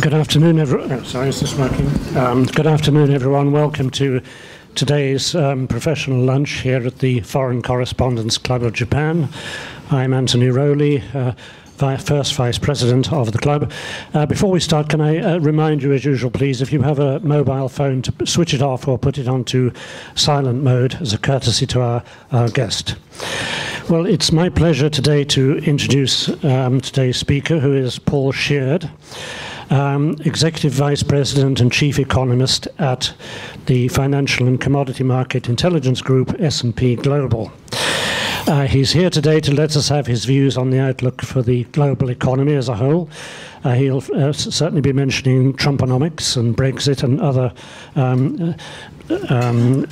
Good afternoon, everyone. Oh, sorry, is this working? Um, good afternoon, everyone. Welcome to today's um, professional lunch here at the Foreign Correspondents Club of Japan. I'm Anthony Rowley. Uh, first Vice President of the club. Uh, before we start, can I uh, remind you, as usual, please, if you have a mobile phone, to switch it off or put it onto silent mode as a courtesy to our, our guest. Well, it's my pleasure today to introduce um, today's speaker, who is Paul Sheard. Um, Executive Vice President and Chief Economist at the Financial and Commodity Market Intelligence Group, S&P Global. Uh, he's here today to let us have his views on the outlook for the global economy as a whole. Uh, he'll uh, certainly be mentioning Trumponomics and Brexit and other um, um,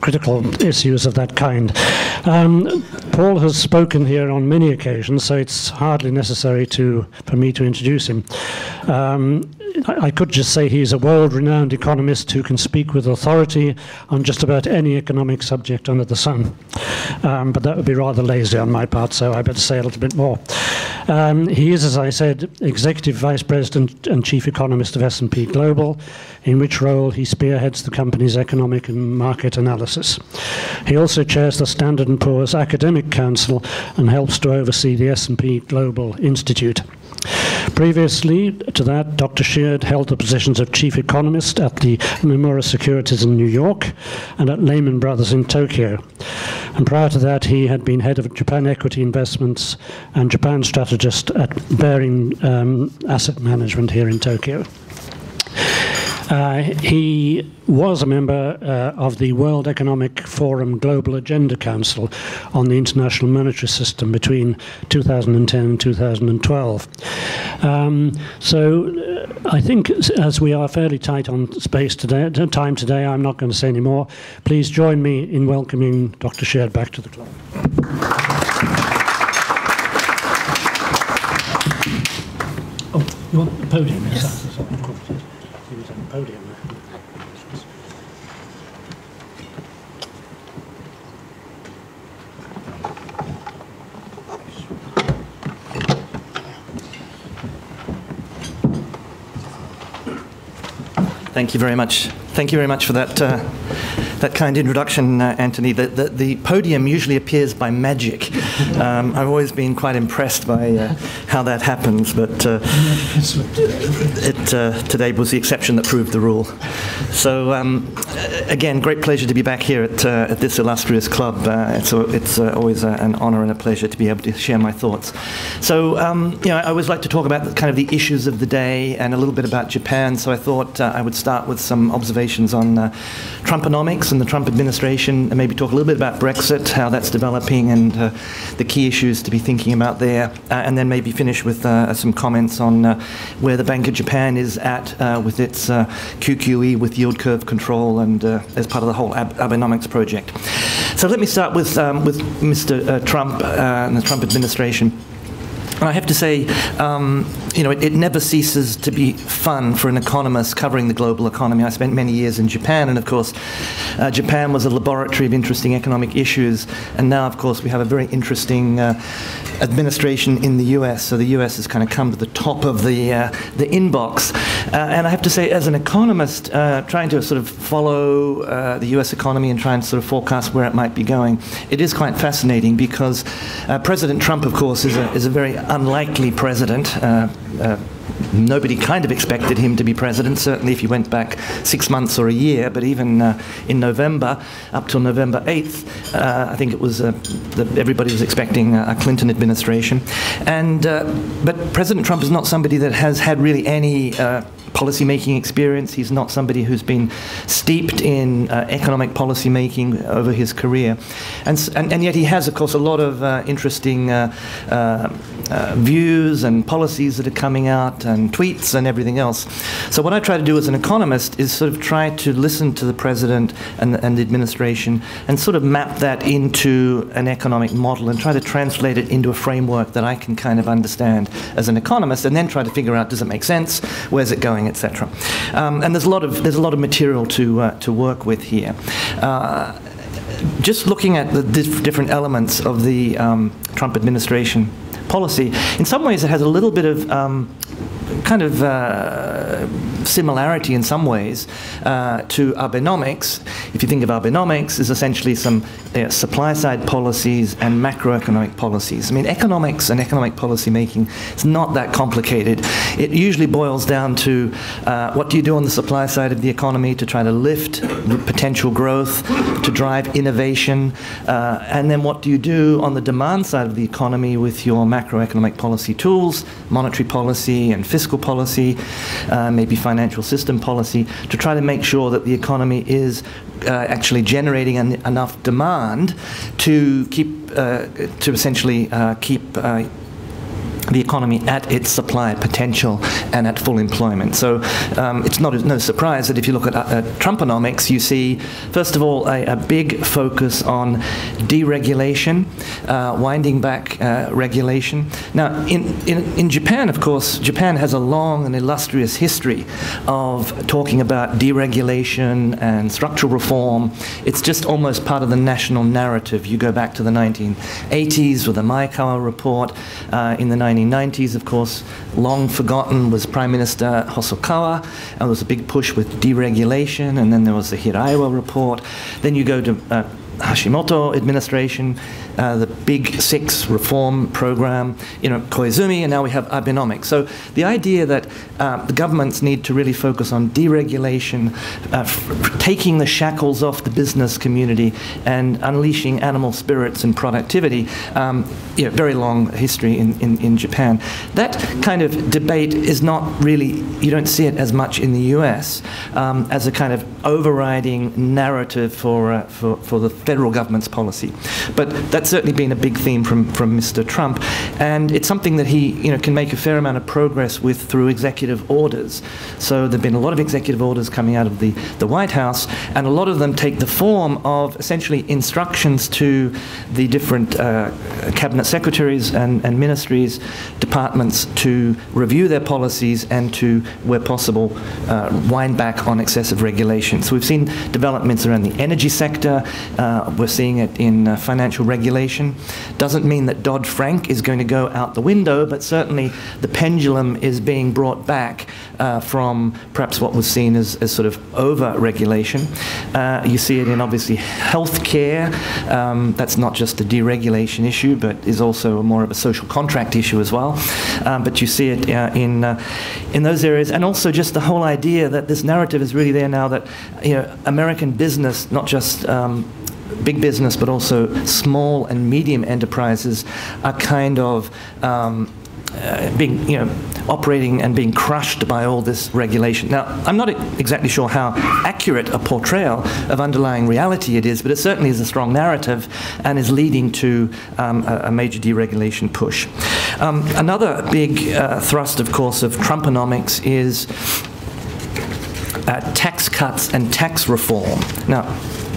critical issues of that kind. Um, Paul has spoken here on many occasions, so it's hardly necessary to for me to introduce him. Um, I could just say he's a world-renowned economist who can speak with authority on just about any economic subject under the sun. Um, but that would be rather lazy on my part, so I better say a little bit more. Um, he is, as I said, Executive Vice President and Chief Economist of S&P Global, in which role he spearheads the company's economic and market analysis. He also chairs the Standard & Poor's Academic Council and helps to oversee the S&P Global Institute. Previously to that, Dr. Sheard held the positions of chief economist at the Nomura Securities in New York and at Lehman Brothers in Tokyo. And prior to that, he had been head of Japan Equity Investments and Japan strategist at Baring um, Asset Management here in Tokyo. Uh, he was a member uh, of the World Economic Forum Global Agenda Council on the International Monetary System between 2010 and 2012. Um, so uh, I think as we are fairly tight on space today, time today, I'm not going to say any more. Please join me in welcoming Dr. Sheard back to the club. Oh, you want the podium? Yes. yes podium. Thank you very much. Thank you very much for that. Uh, that kind introduction, uh, Anthony. The, the, the, podium usually appears by magic. Um, I've always been quite impressed by uh, how that happens, but uh, it, uh, today was the exception that proved the rule. So, um, again, great pleasure to be back here at, uh, at this illustrious club. Uh, it's a, it's always a, an honor and a pleasure to be able to share my thoughts. So, um, you know, I always like to talk about the, kind of the issues of the day and a little bit about Japan. So I thought I would start with some observations on Trumponomics and the Trump administration, and maybe talk a little bit about Brexit, how that's developing, and uh, the key issues to be thinking about there, uh, and then maybe finish with uh, some comments on uh, where the Bank of Japan is at uh, with its QQE, with yield curve control, and as part of the whole Ab Abenomics project. So let me start with, um, with Mr. Trump and the Trump administration. I have to say, um, you know, it, it, never ceases to be fun for an economist covering the global economy. I spent many years in Japan, and of course, uh, Japan was a laboratory of interesting economic issues. And now, of course, we have a very interesting uh, administration in the U.S. So the U.S. has kind of come to the top of the uh, the inbox. Uh, and I have to say, as an economist, uh, trying to sort of follow uh, the U.S. economy and try and sort of forecast where it might be going, it is quite fascinating because President Trump, of course, is a is a very unlikely president. Uh, uh, nobody kind of expected him to be president, certainly if you went back six months or a year, but even uh, in November, up till November 8th, uh, I think it was, uh, everybody was expecting a Clinton administration. And, uh, but President Trump is not somebody that has had really any policy-making experience. He's not somebody who's been steeped in uh, economic policy-making over his career. And, and, and, yet he has, of course, a lot of uh, interesting uh, uh, uh, views and policies that are coming out and tweets and everything else. So what I try to do as an economist is sort of try to listen to the president and, and the administration and sort of map that into an economic model and try to translate it into a framework that I can kind of understand as an economist and then try to figure out, does it make sense? Where's it going? Etc. Um, and there's a lot of there's a lot of material to uh, to work with here. Uh, just looking at the different elements of the um, Trump administration policy, in some ways it has a little bit of um, kind of uh, similarity in some ways uh, to Abenomics. If you think of Abenomics, is essentially some uh, supply side policies and macroeconomic policies. I mean, economics and economic policy making is not that complicated. It usually boils down to uh, what do you do on the supply side of the economy to try to lift potential growth, to drive innovation, uh, and then what do you do on the demand side of the economy with your macroeconomic policy tools, monetary policy and fiscal policy, uh, maybe financial system policy, to try to make sure that the economy is uh, actually generating an, enough demand to keep, uh, to essentially uh, keep uh, the economy at its supply potential and at full employment. So um, it's not no surprise that if you look at uh, Trumponomics, you see, first of all, a, a big focus on deregulation, uh, winding back uh, regulation. Now, in, in, in Japan, of course, Japan has a long and illustrious history of talking about deregulation and structural reform. It's just almost part of the national narrative. You go back to the 1980s with the Maekawa report uh, in the 19 1990s, of course, long forgotten was Prime Minister Hosokawa, and there was a big push with deregulation, and then there was the Hiraiwa report. Then you go to uh, Hashimoto administration, uh, the Big Six reform program, you know, Koizumi, and now we have Abenomics. So the idea that uh, the governments need to really focus on deregulation, uh, taking the shackles off the business community, and unleashing animal spirits and productivity, um, you know, very long history in, in, in Japan. That kind of debate is not really, you don't see it as much in the US um, as a kind of overriding narrative for, uh, for, for the federal government's policy. But that's certainly been a big theme from, from Mr. Trump. And it's something that he you know, can make a fair amount of progress with through executive orders. So there have been a lot of executive orders coming out of the, the White House, and a lot of them take the form of essentially instructions to the different uh, cabinet secretaries and, and ministries, departments to review their policies and to, where possible, uh, wind back on excessive regulation. So we've seen developments around the energy sector. Uh, we're seeing it in uh, financial regulation Doesn't mean that Dodd Frank is going to go out the window, but certainly the pendulum is being brought back uh, from perhaps what was seen as, as sort of over regulation. Uh, you see it in obviously healthcare. Um, that's not just a deregulation issue, but is also more of a social contract issue as well. Um, but you see it uh, in, uh, in those areas. And also just the whole idea that this narrative is really there now that you know, American business, not just um, big business, but also small and medium enterprises are kind of um, uh, being, you know, operating and being crushed by all this regulation. Now, I'm not exactly sure how accurate a portrayal of underlying reality it is, but it certainly is a strong narrative and is leading to um, a, major deregulation push. Um, another big uh, thrust, of course, of Trumponomics is uh, tax cuts and tax reform. Now,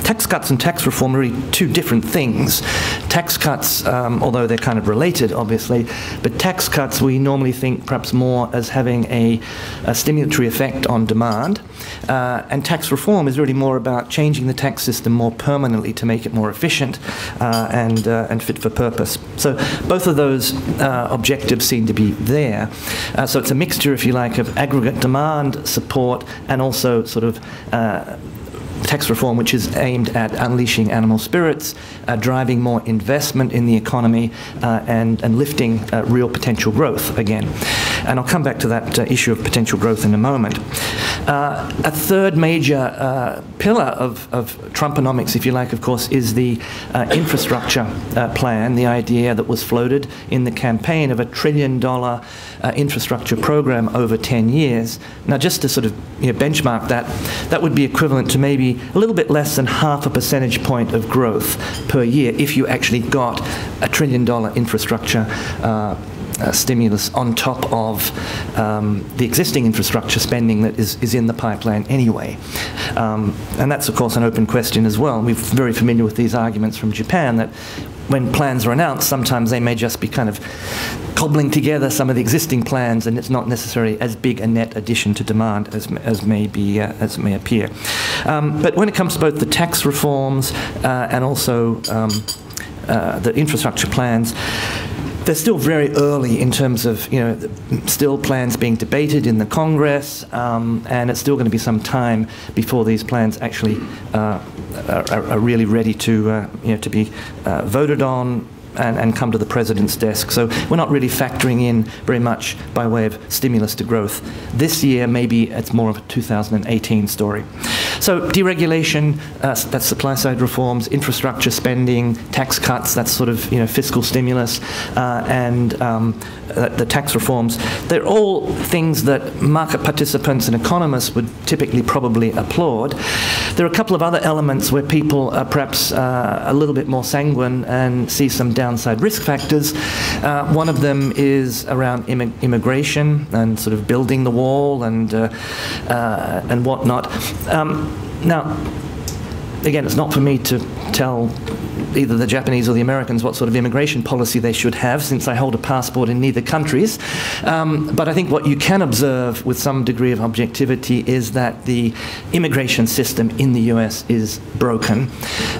tax cuts and tax reform are really two different things. Tax cuts, um, although they're kind of related, obviously, but tax cuts we normally think perhaps more as having a, a stimulatory effect on demand, uh, and tax reform is really more about changing the tax system more permanently to make it more efficient uh, and, uh, and fit for purpose. So both of those uh, objectives seem to be there. Uh, so it's a mixture, if you like, of aggregate demand support and also sort of uh, tax reform, which is aimed at unleashing animal spirits, uh, driving more investment in the economy, uh, and, and lifting uh, real potential growth again. And I'll come back to that uh, issue of potential growth in a moment. Uh, a third major uh, pillar of, of Trumponomics, if you like, of course, is the infrastructure plan, the idea that was floated in the campaign of a trillion dollar infrastructure program over 10 years. Now, just to sort of you know, benchmark that, that would be equivalent to maybe a little bit less than half a percentage point of growth per year if you actually got a trillion dollar infrastructure uh, uh, stimulus on top of um, the existing infrastructure spending that is, is in the pipeline anyway. Um, and that's, of course, an open question as well. We're very familiar with these arguments from Japan that when plans are announced, sometimes they may just be kind of cobbling together some of the existing plans, and it's not necessarily as big a net addition to demand as, as may be uh, as may appear. Um, but when it comes to both the tax reforms uh, and also um, uh, the infrastructure plans, they're still very early in terms of, you know, still plans being debated in the Congress, um, and it's still going to be some time before these plans actually uh, are, are, really ready to, uh, you know, to be uh, voted on and, and, come to the president's desk. So we're not really factoring in very much by way of stimulus to growth. This year, maybe it's more of a 2018 story. So deregulation, uh, that's supply side reforms, infrastructure spending, tax cuts, that's sort of you know fiscal stimulus, uh, and um, uh, the tax reforms. They're all things that market participants and economists would typically probably applaud. There are a couple of other elements where people are perhaps uh, a little bit more sanguine and see some downside risk factors. Uh, one of them is around Im immigration and sort of building the wall and uh, uh, and whatnot. Um, now, again, it's not for me to tell either the Japanese or the Americans what sort of immigration policy they should have, since I hold a passport in neither countries. Um, but I think what you can observe with some degree of objectivity is that the immigration system in the US is broken.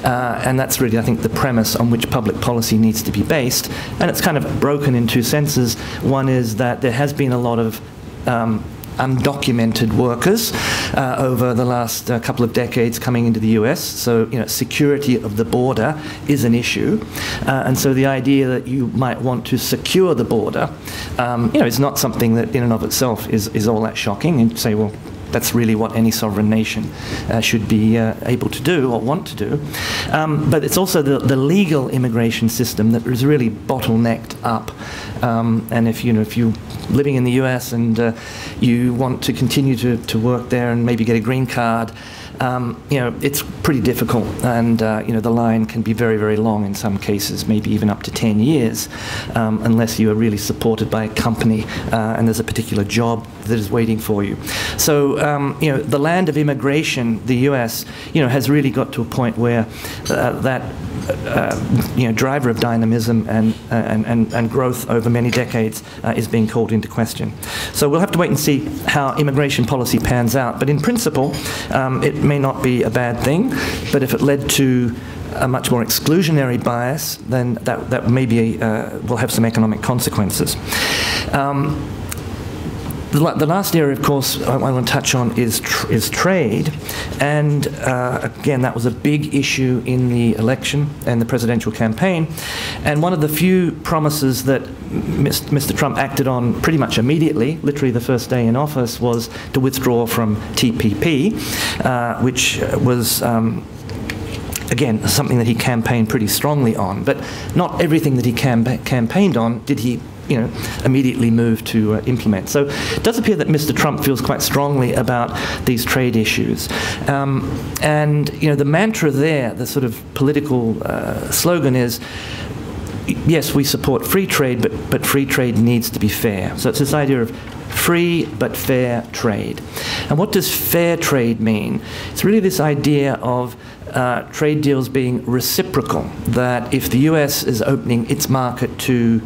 Uh, and that's really, I think, the premise on which public policy needs to be based. And it's kind of broken in two senses. One is that there has been a lot of um, undocumented workers uh, over the last uh, couple of decades coming into the US. So, you know, security of the border is an issue. Uh, and so the idea that you might want to secure the border, um, you know, is not something that in and of itself is, is all that shocking. And say, well, that's really what any sovereign nation uh, should be uh, able to do or want to do. Um, but it's also the, the legal immigration system that is really bottlenecked up. Um, and if you know if you're living in the U.S. and uh, you want to continue to, to work there and maybe get a green card, um, you know, it's pretty difficult, and uh, you know, the line can be very, very long in some cases, maybe even up to 10 years, um, unless you are really supported by a company uh, and there's a particular job that is waiting for you. So, um, you know, the land of immigration, the U.S., you know, has really got to a point where uh, that uh, you know, driver of dynamism and, and, and, and growth over many decades uh, is being called into question. So we'll have to wait and see how immigration policy pans out. But in principle, um, it may not be a bad thing, but if it led to a much more exclusionary bias, then that, that maybe uh, will have some economic consequences. Um, the, the, last area, of course, I, I want to touch on is, tr is trade. And uh, again, that was a big issue in the election and the presidential campaign. And one of the few promises that Mr. Trump acted on pretty much immediately, literally the first day in office, was to withdraw from TPP, uh, which was. Um, again, something that he campaigned pretty strongly on. But not everything that he campa campaigned on did he you know, immediately move to uh, implement. So it does appear that Mr. Trump feels quite strongly about these trade issues. Um, and, you know, the mantra there, the sort of political uh, slogan is, yes, we support free trade, but, but free trade needs to be fair. So it's this idea of free but fair trade. And what does fair trade mean? It's really this idea of uh, trade deals being reciprocal, that if the US is opening its market to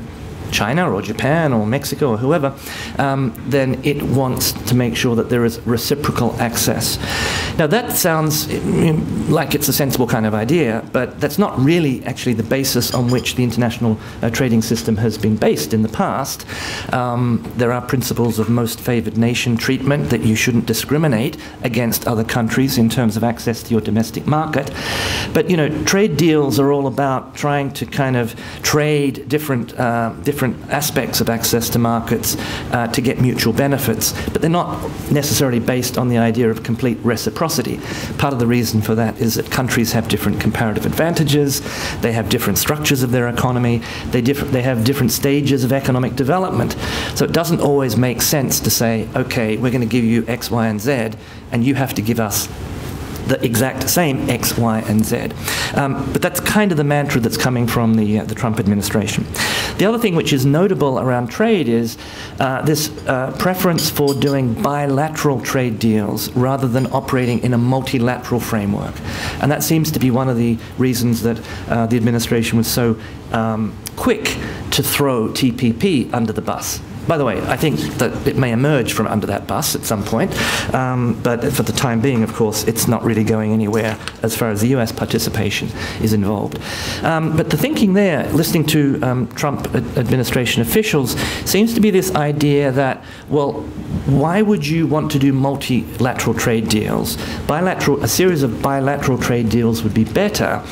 China or Japan or Mexico or whoever, um, then it wants to make sure that there is reciprocal access. Now that sounds like it's a sensible kind of idea, but that's not really actually the basis on which the international uh, trading system has been based in the past. Um, there are principles of most favored nation treatment that you shouldn't discriminate against other countries in terms of access to your domestic market. But you know, trade deals are all about trying to kind of trade different uh, different aspects of access to markets uh, to get mutual benefits, but they're not necessarily based on the idea of complete reciprocity. Part of the reason for that is that countries have different comparative advantages, they have different structures of their economy, they, they have different stages of economic development. So it doesn't always make sense to say, okay, we're going to give you X, Y, and Z, and you have to give us the exact same X, Y, and Z. Um, but that's kind of the mantra that's coming from the, uh, the Trump administration. The other thing which is notable around trade is uh, this uh, preference for doing bilateral trade deals rather than operating in a multilateral framework. And that seems to be one of the reasons that uh, the administration was so um, quick to throw TPP under the bus by the way, I think that it may emerge from under that bus at some point, um, but for the time being, of course, it's not really going anywhere as far as the US participation is involved. Um, but the thinking there, listening to um, Trump administration officials, seems to be this idea that, well, why would you want to do multilateral trade deals? Bilateral, a series of bilateral trade deals would be better,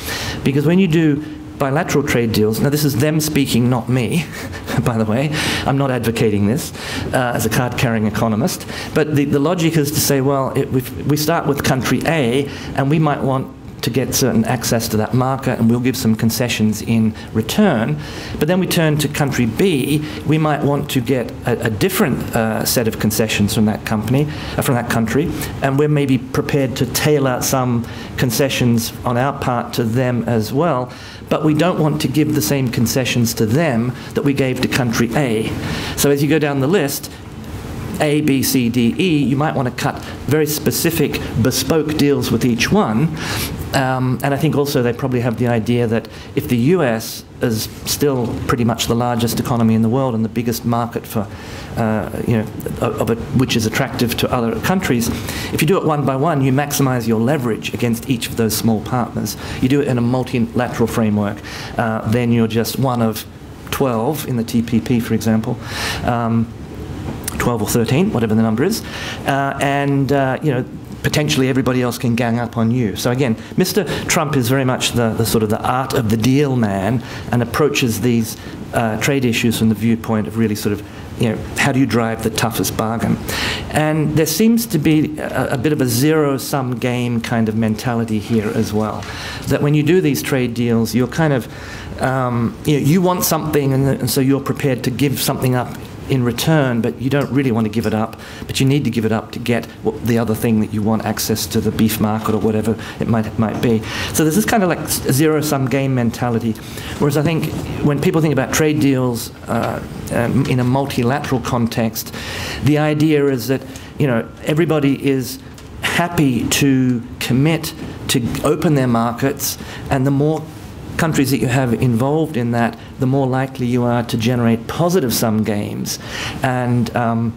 because when you do bilateral trade deals. Now, this is them speaking, not me, by the way. I'm not advocating this uh, as a card carrying economist. But the, the logic is to say, well, it, we start with country A, and we might want to get certain access to that market, and we'll give some concessions in return. But then we turn to country B, we might want to get a, a different uh, set of concessions from that company, uh, from that country, and we're maybe prepared to tailor some concessions on our part to them as well. But we don't want to give the same concessions to them that we gave to country A. So as you go down the list, a, B, C, D, E, you might want to cut very specific, bespoke deals with each one. Um, and I think also they probably have the idea that if the US is still pretty much the largest economy in the world and the biggest market for, uh, you know, of it, which is attractive to other countries, if you do it one by one, you maximize your leverage against each of those small partners. You do it in a multilateral framework, uh, then you're just one of 12 in the TPP, for example. Um, 12 or 13, whatever the number is, uh, and uh, you know potentially everybody else can gang up on you. So again, Mr. Trump is very much the, the sort of the art of the deal man and approaches these uh, trade issues from the viewpoint of really sort of you know, how do you drive the toughest bargain? And there seems to be a, a bit of a zero-sum game kind of mentality here as well. That when you do these trade deals, you're kind of, um, you, know, you want something and, and so you're prepared to give something up in return, but you don't really want to give it up, but you need to give it up to get the other thing that you want access to the beef market or whatever it might, might be. So there's this kind of like zero sum game mentality. Whereas I think when people think about trade deals uh, um, in a multilateral context, the idea is that you know everybody is happy to commit to open their markets, and the more countries that you have involved in that, the more likely you are to generate positive sum games and um,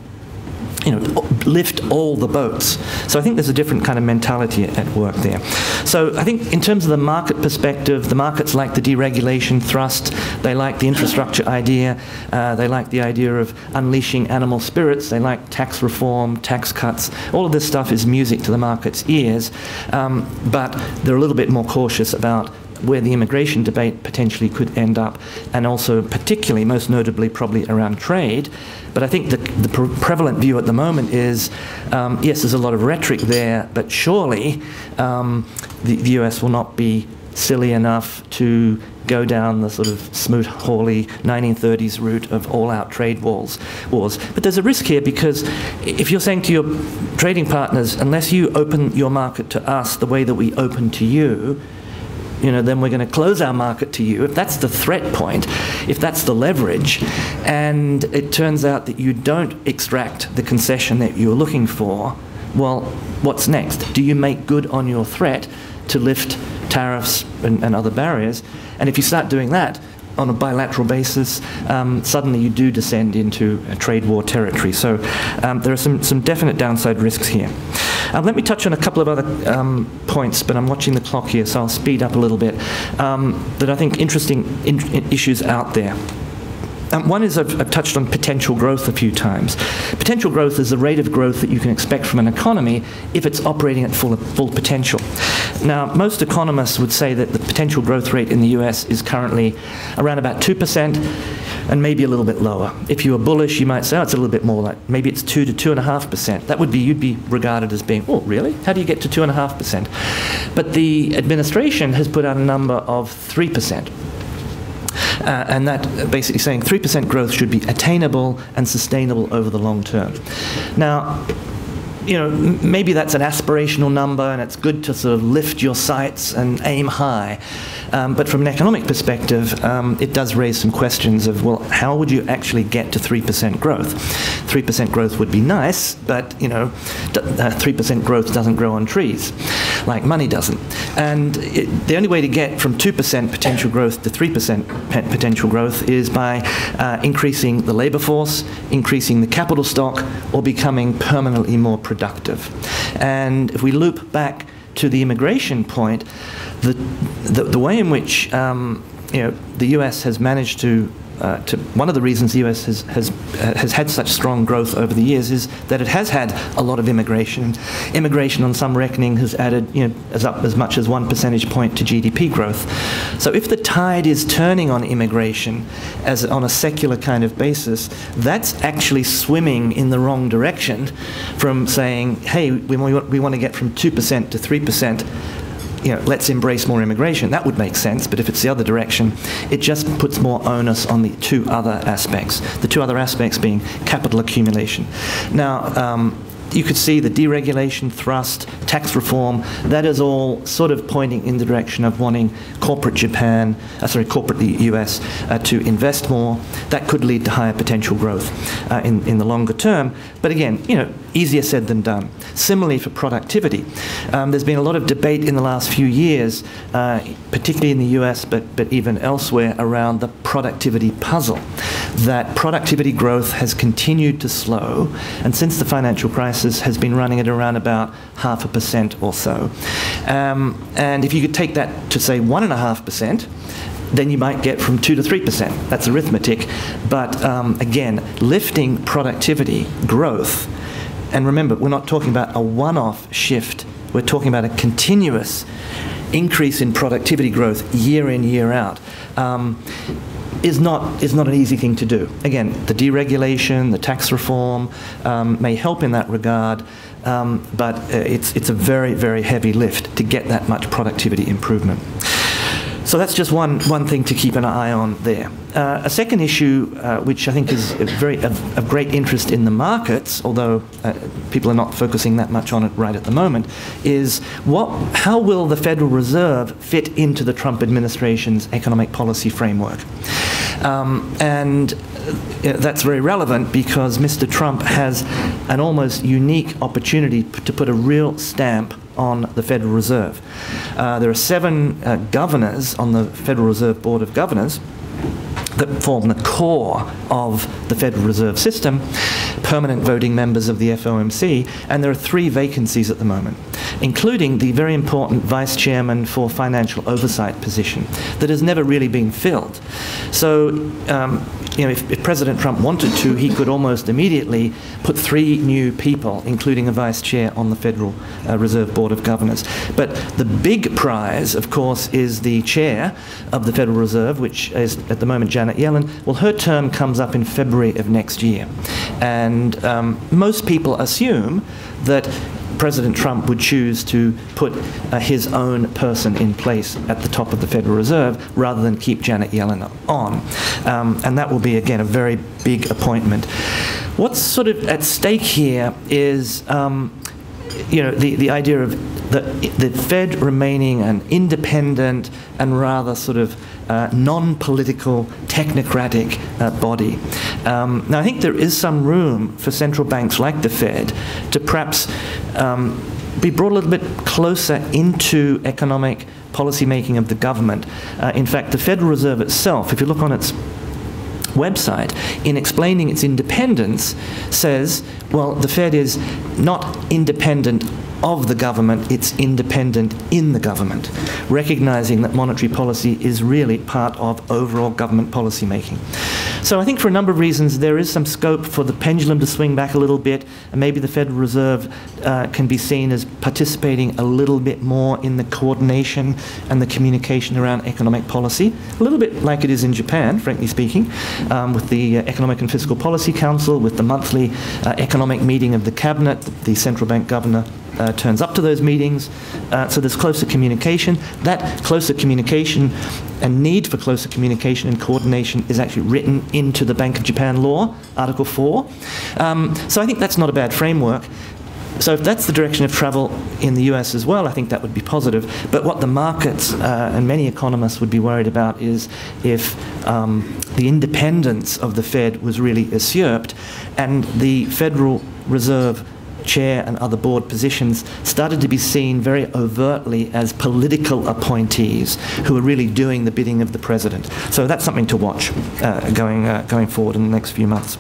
you know, lift all the boats. So I think there's a different kind of mentality at work there. So I think in terms of the market perspective, the markets like the deregulation thrust, they like the infrastructure idea, uh, they like the idea of unleashing animal spirits, they like tax reform, tax cuts. All of this stuff is music to the market's ears, um, but they're a little bit more cautious about where the immigration debate potentially could end up, and also particularly, most notably, probably around trade. But I think the, the pre prevalent view at the moment is, um, yes, there's a lot of rhetoric there, but surely um, the, the US will not be silly enough to go down the sort of Smoot-Hawley 1930s route of all-out trade wars, wars. But there's a risk here because if you're saying to your trading partners, unless you open your market to us the way that we open to you, you know, then we're going to close our market to you. If that's the threat point, if that's the leverage, and it turns out that you don't extract the concession that you're looking for, well, what's next? Do you make good on your threat to lift tariffs and, and other barriers? And if you start doing that, on a bilateral basis, um, suddenly you do descend into a trade war territory. So um, there are some, some definite downside risks here. Um, let me touch on a couple of other um, points, but I'm watching the clock here, so I'll speed up a little bit, um, that I think interesting in issues out there. Um, one is I've, I've, touched on potential growth a few times. Potential growth is the rate of growth that you can expect from an economy if it's operating at full, full potential. Now, most economists would say that the potential growth rate in the US is currently around about 2% and maybe a little bit lower. If you were bullish, you might say, oh, it's a little bit more like maybe it's 2 to 2.5%. That would be, you'd be regarded as being, oh, really? How do you get to 2.5%? But the administration has put out a number of 3%. Uh, and that basically saying 3% growth should be attainable and sustainable over the long term. Now, you know, maybe that's an aspirational number and it's good to sort of lift your sights and aim high. Um, but from an economic perspective, um, it does raise some questions of, well, how would you actually get to 3% growth? 3% growth would be nice, but, you know, 3% uh, growth doesn't grow on trees, like money doesn't. And it, the only way to get from 2% potential growth to 3% potential growth is by uh, increasing the labor force, increasing the capital stock, or becoming permanently more productive. And if we loop back to the immigration point, the, the, the way in which um, you know, the US has managed to uh, to, one of the reasons the US has, has, uh, has had such strong growth over the years is that it has had a lot of immigration. Immigration, on some reckoning, has added you know, as up as much as one percentage point to GDP growth. So if the tide is turning on immigration as on a secular kind of basis, that's actually swimming in the wrong direction from saying, hey, we, we want to get from 2% to 3% you know, let's embrace more immigration. That would make sense, but if it's the other direction, it just puts more onus on the two other aspects. The two other aspects being capital accumulation. Now, um, you could see the deregulation thrust, tax reform, that is all sort of pointing in the direction of wanting corporate Japan, uh, sorry, corporate the US uh, to invest more. That could lead to higher potential growth uh, in, in the longer term. But again, you know, easier said than done. Similarly for productivity, um, there's been a lot of debate in the last few years, uh, particularly in the US, but, but even elsewhere, around the productivity puzzle. That productivity growth has continued to slow, and since the financial crisis has been running at around about half a percent or so. Um, and if you could take that to say one and a half percent, then you might get from 2 to 3%. That's arithmetic. But um, again, lifting productivity, growth, and remember, we're not talking about a one off shift, we're talking about a continuous increase in productivity growth year in, year out. Um, is not is not an easy thing to do. Again, the deregulation, the tax reform um, may help in that regard, um, but uh, it's it's a very very heavy lift to get that much productivity improvement. So that's just one, one thing to keep an eye on there. Uh, a second issue, uh, which I think is very of, of, great interest in the markets, although uh, people are not focusing that much on it right at the moment, is what, how will the Federal Reserve fit into the Trump administration's economic policy framework? Um, and uh, that's very relevant because Mr. Trump has an almost unique opportunity to put a real stamp on the Federal Reserve. Uh, there are seven uh, governors on the Federal Reserve Board of Governors that form the core of the Federal Reserve System, permanent voting members of the FOMC, and there are three vacancies at the moment, including the very important vice chairman for financial oversight position that has never really been filled. So, um, you know, if, if, President Trump wanted to, he could almost immediately put three new people, including a vice chair, on the Federal uh, Reserve Board of Governors. But the big prize, of course, is the chair of the Federal Reserve, which is at the moment Janet Yellen. Well, her term comes up in February of next year. And um, most people assume that President Trump would choose to put uh, his own person in place at the top of the Federal Reserve rather than keep Janet Yellen on. Um, and that will be, again, a very big appointment. What's sort of at stake here is, um, you know, the, the idea of the, the Fed remaining an independent and rather sort of uh, non-political, technocratic uh, body. Um, now, I think there is some room for central banks like the Fed to perhaps um, be brought a little bit closer into economic policy making of the government. Uh, in fact, the Federal Reserve itself, if you look on its website, in explaining its independence, says, well, the Fed is not independent of the government, it's independent in the government, recognizing that monetary policy is really part of overall government policy making. So I think for a number of reasons there is some scope for the pendulum to swing back a little bit, and maybe the Federal Reserve uh, can be seen as participating a little bit more in the coordination and the communication around economic policy, a little bit like it is in Japan, frankly speaking, um, with the uh, Economic and Fiscal Policy Council, with the monthly uh, economic meeting of the cabinet, the central bank governor uh, turns up to those meetings. Uh, so there's closer communication. That closer communication and need for closer communication and coordination is actually written into the Bank of Japan law, Article 4. Um, so I think that's not a bad framework. so if that's the direction of travel in the US as well, I think that would be positive. But what the markets uh, and many economists would be worried about is if um, the independence of the Fed was really usurped and the Federal Reserve chair and other board positions started to be seen very overtly as political appointees who are really doing the bidding of the president. So that's something to watch uh, going, uh, going forward in the next few months.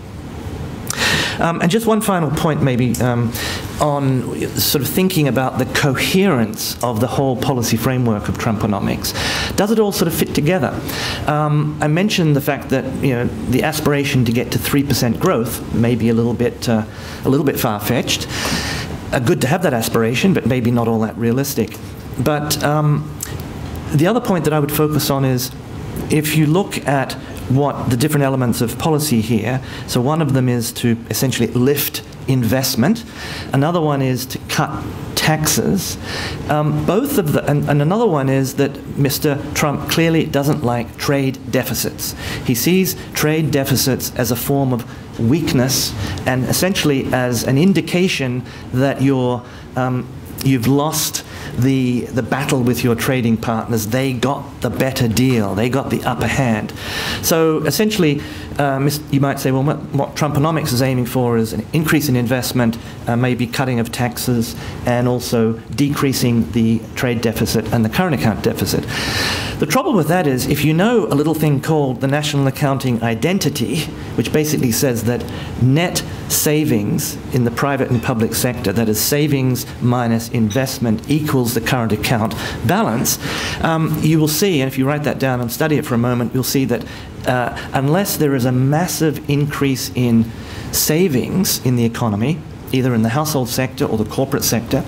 Um, and just one final point, maybe, um, on sort of thinking about the coherence of the whole policy framework of Trumponomics. Does it all sort of fit together? Um, I mentioned the fact that you know the aspiration to get to three percent growth may be a little bit uh, a little bit far fetched. Uh, good to have that aspiration, but maybe not all that realistic. But um, the other point that I would focus on is if you look at what the different elements of policy here. So one of them is to essentially lift investment. Another one is to cut taxes. Um, both of the, and, and, another one is that Mr. Trump clearly doesn't like trade deficits. He sees trade deficits as a form of weakness and essentially as an indication that you're, um, you've lost the, the battle with your trading partners, they got the better deal, they got the upper hand. So essentially, uh, you might say, well, what, Trumponomics is aiming for is an increase in investment, uh, maybe cutting of taxes, and also decreasing the trade deficit and the current account deficit. The trouble with that is, if you know a little thing called the National Accounting Identity, which basically says that net savings in the private and public sector, that is savings minus investment equals the current account balance, um, you will see, and if you write that down and study it for a moment, you'll see that uh, unless there is a massive increase in savings in the economy, either in the household sector or the corporate sector,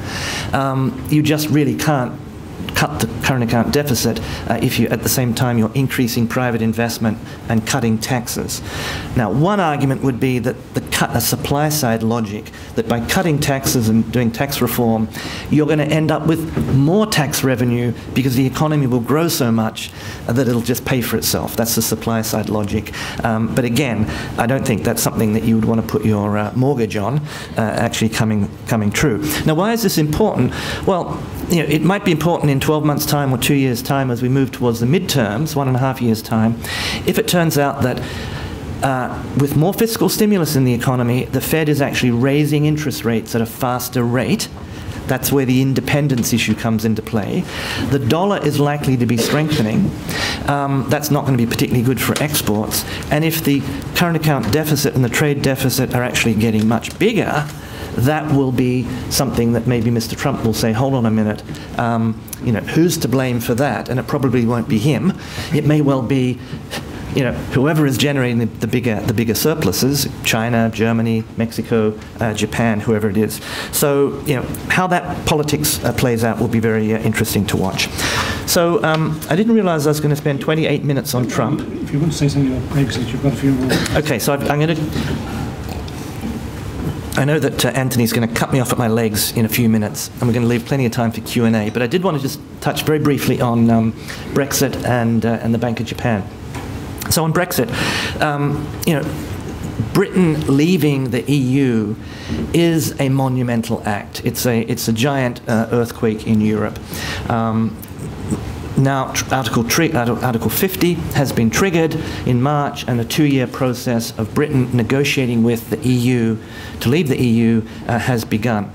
um, you just really can't cut the current account deficit uh, if you, at the same time, you're increasing private investment and cutting taxes. Now, one argument would be that the cut, a supply side logic that by cutting taxes and doing tax reform, you're going to end up with more tax revenue because the economy will grow so much that it'll just pay for itself. That's the supply side logic. Um, but again, I don't think that's something that you would want to put your uh, mortgage on uh, actually coming, coming true. Now, why is this important? Well, you know, it might be important in 12 months' time or two years' time as we move towards the midterms, one and a half years' time, if it turns out that uh, with more fiscal stimulus in the economy, the Fed is actually raising interest rates at a faster rate. That's where the independence issue comes into play. The dollar is likely to be strengthening. Um, that's not going to be particularly good for exports. And if the current account deficit and the trade deficit are actually getting much bigger, that will be something that maybe Mr. Trump will say, hold on a minute, um, you know, who's to blame for that? And it probably won't be him. It may well be you know, whoever is generating the, the, bigger, the bigger surpluses, China, Germany, Mexico, uh, Japan, whoever it is. So, you know, how that politics uh, plays out will be very uh, interesting to watch. So, um, I didn't realize I was going to spend 28 minutes on Trump. If you want to say something about Brexit, you've got a few more. Okay, so i am going to I know that uh, Anthony's going to cut me off at my legs in a few minutes, and we're going to leave plenty of time for Q&A. But I did want to just touch very briefly on um, Brexit and, uh, and the Bank of Japan. So on Brexit, um, you know, Britain leaving the EU is a monumental act. It's a, it's a giant uh, earthquake in Europe. Um, now, Article, Article 50 has been triggered in March, and a two year process of Britain negotiating with the EU to leave the EU uh, has begun.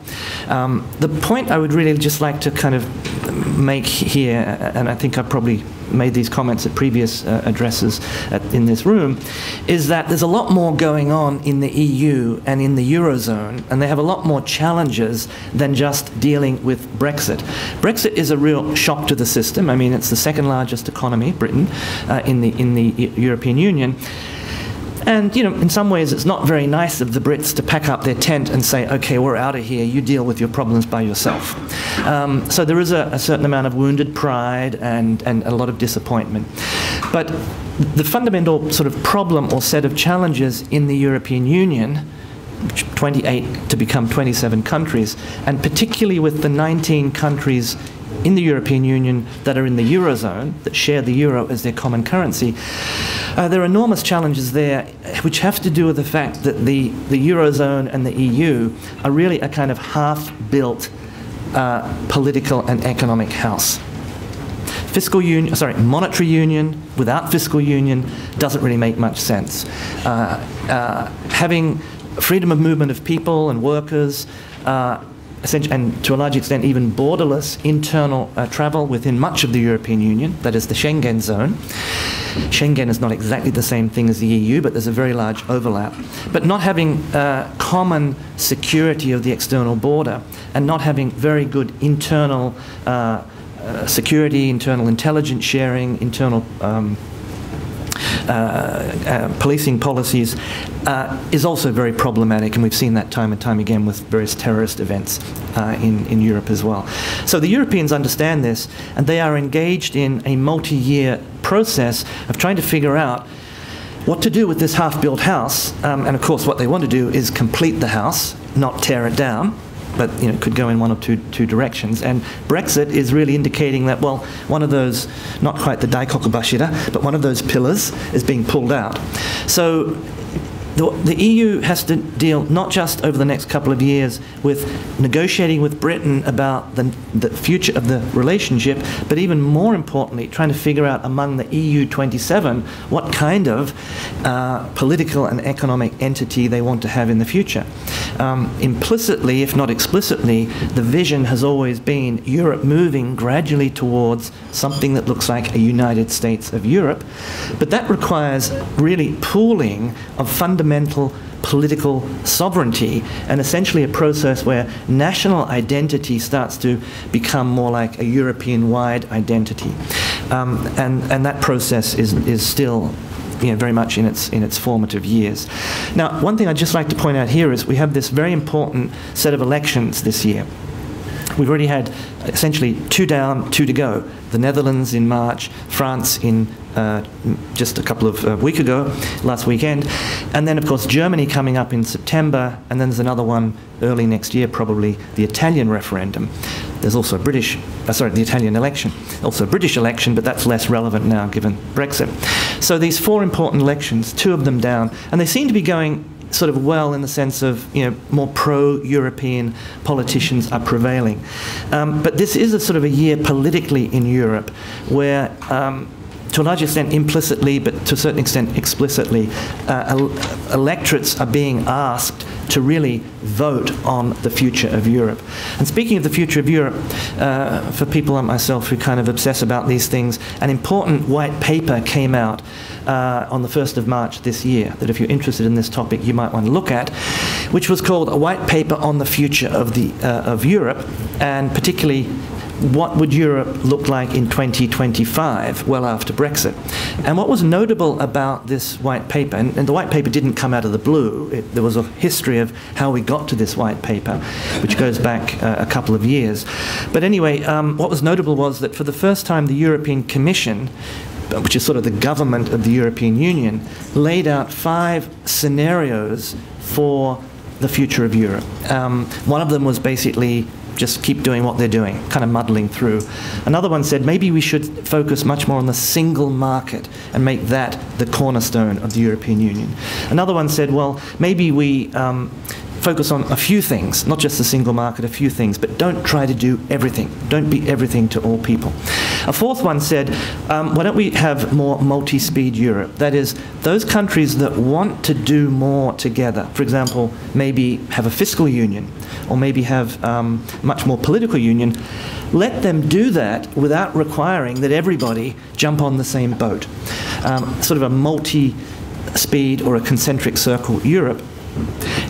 Um, the point I would really just like to kind of make here, and I think I probably made these comments at previous uh, addresses at, in this room, is that there's a lot more going on in the EU and in the Eurozone, and they have a lot more challenges than just dealing with Brexit. Brexit is a real shock to the system. I mean, it's the second largest economy, Britain, uh, in, the, in the European Union. And, you know, in some ways it's not very nice of the Brits to pack up their tent and say, okay, we're out of here, you deal with your problems by yourself. Um, so there is a, a, certain amount of wounded pride and, and a lot of disappointment. But the fundamental sort of problem or set of challenges in the European Union 28 to become 27 countries, and particularly with the 19 countries in the European Union that are in the Eurozone, that share the euro as their common currency, uh, there are enormous challenges there which have to do with the fact that the, the Eurozone and the EU are really a kind of half built uh, political and economic house. Fiscal union, sorry, monetary union without fiscal union doesn't really make much sense. Uh, uh, having freedom of movement of people and workers, uh, and to a large extent even borderless internal uh, travel within much of the European Union, that is the Schengen zone. Schengen is not exactly the same thing as the EU, but there's a very large overlap. But not having uh, common security of the external border and not having very good internal uh, uh, security, internal intelligence sharing, internal um, policing policies uh, is also very problematic, and we've seen that time and time again with various terrorist events uh, in, in Europe as well. So the Europeans understand this, and they are engaged in a multi year process of trying to figure out what to do with this half built house. Um, and of course, what they want to do is complete the house, not tear it down but you know, could go in one of two, two directions. And Brexit is really indicating that, well, one of those, not quite the Daikokubashira, but one of those pillars is being pulled out. So the, the, EU has to deal not just over the next couple of years with negotiating with Britain about the, the future of the relationship, but even more importantly, trying to figure out among the EU 27 what kind of uh, political and economic entity they want to have in the future. Um, implicitly, if not explicitly, the vision has always been Europe moving gradually towards something that looks like a United States of Europe, but that requires really pooling of fundamental fundamental political sovereignty and essentially a process where national identity starts to become more like a European wide identity. Um, and, and that process is, is still you know, very much in its, in its formative years. Now, one thing I'd just like to point out here is we have this very important set of elections this year. We've already had essentially two down, two to go. The Netherlands in March, France in uh, just a couple of uh, week ago, last weekend, and then of course Germany coming up in September, and then there's another one early next year, probably the Italian referendum. There's also a British, uh, sorry, the Italian election, also a British election, but that's less relevant now given Brexit. So these four important elections, two of them down, and they seem to be going sort of well in the sense of you know more pro-European politicians are prevailing. Um, but this is a sort of a year politically in Europe where. Um, to a large extent implicitly, but to a certain extent explicitly, uh, electorates are being asked to really vote on the future of Europe. And speaking of the future of Europe, uh, for people like myself who kind of obsess about these things, an important white paper came out uh, on the 1st of March this year that if you're interested in this topic you might want to look at, which was called a white paper on the future of, the, uh, of Europe and particularly what would Europe look like in 2025, well after Brexit? And what was notable about this white paper, and, and the white paper didn't come out of the blue, it, there was a history of how we got to this white paper, which goes back uh, a couple of years. But anyway, um, what was notable was that for the first time, the European Commission which is sort of the government of the European Union, laid out five scenarios for the future of Europe. Um, one of them was basically just keep doing what they're doing, kind of muddling through. Another one said maybe we should focus much more on the single market and make that the cornerstone of the European Union. Another one said, well, maybe we um, focus on a few things, not just the single market, a few things, but don't try to do everything. Don't be everything to all people. A fourth one said, um, why don't we have more multi speed Europe? That is, those countries that want to do more together, for example, maybe have a fiscal union or maybe have um, much more political union, let them do that without requiring that everybody jump on the same boat. Um, sort of a multi speed or a concentric circle Europe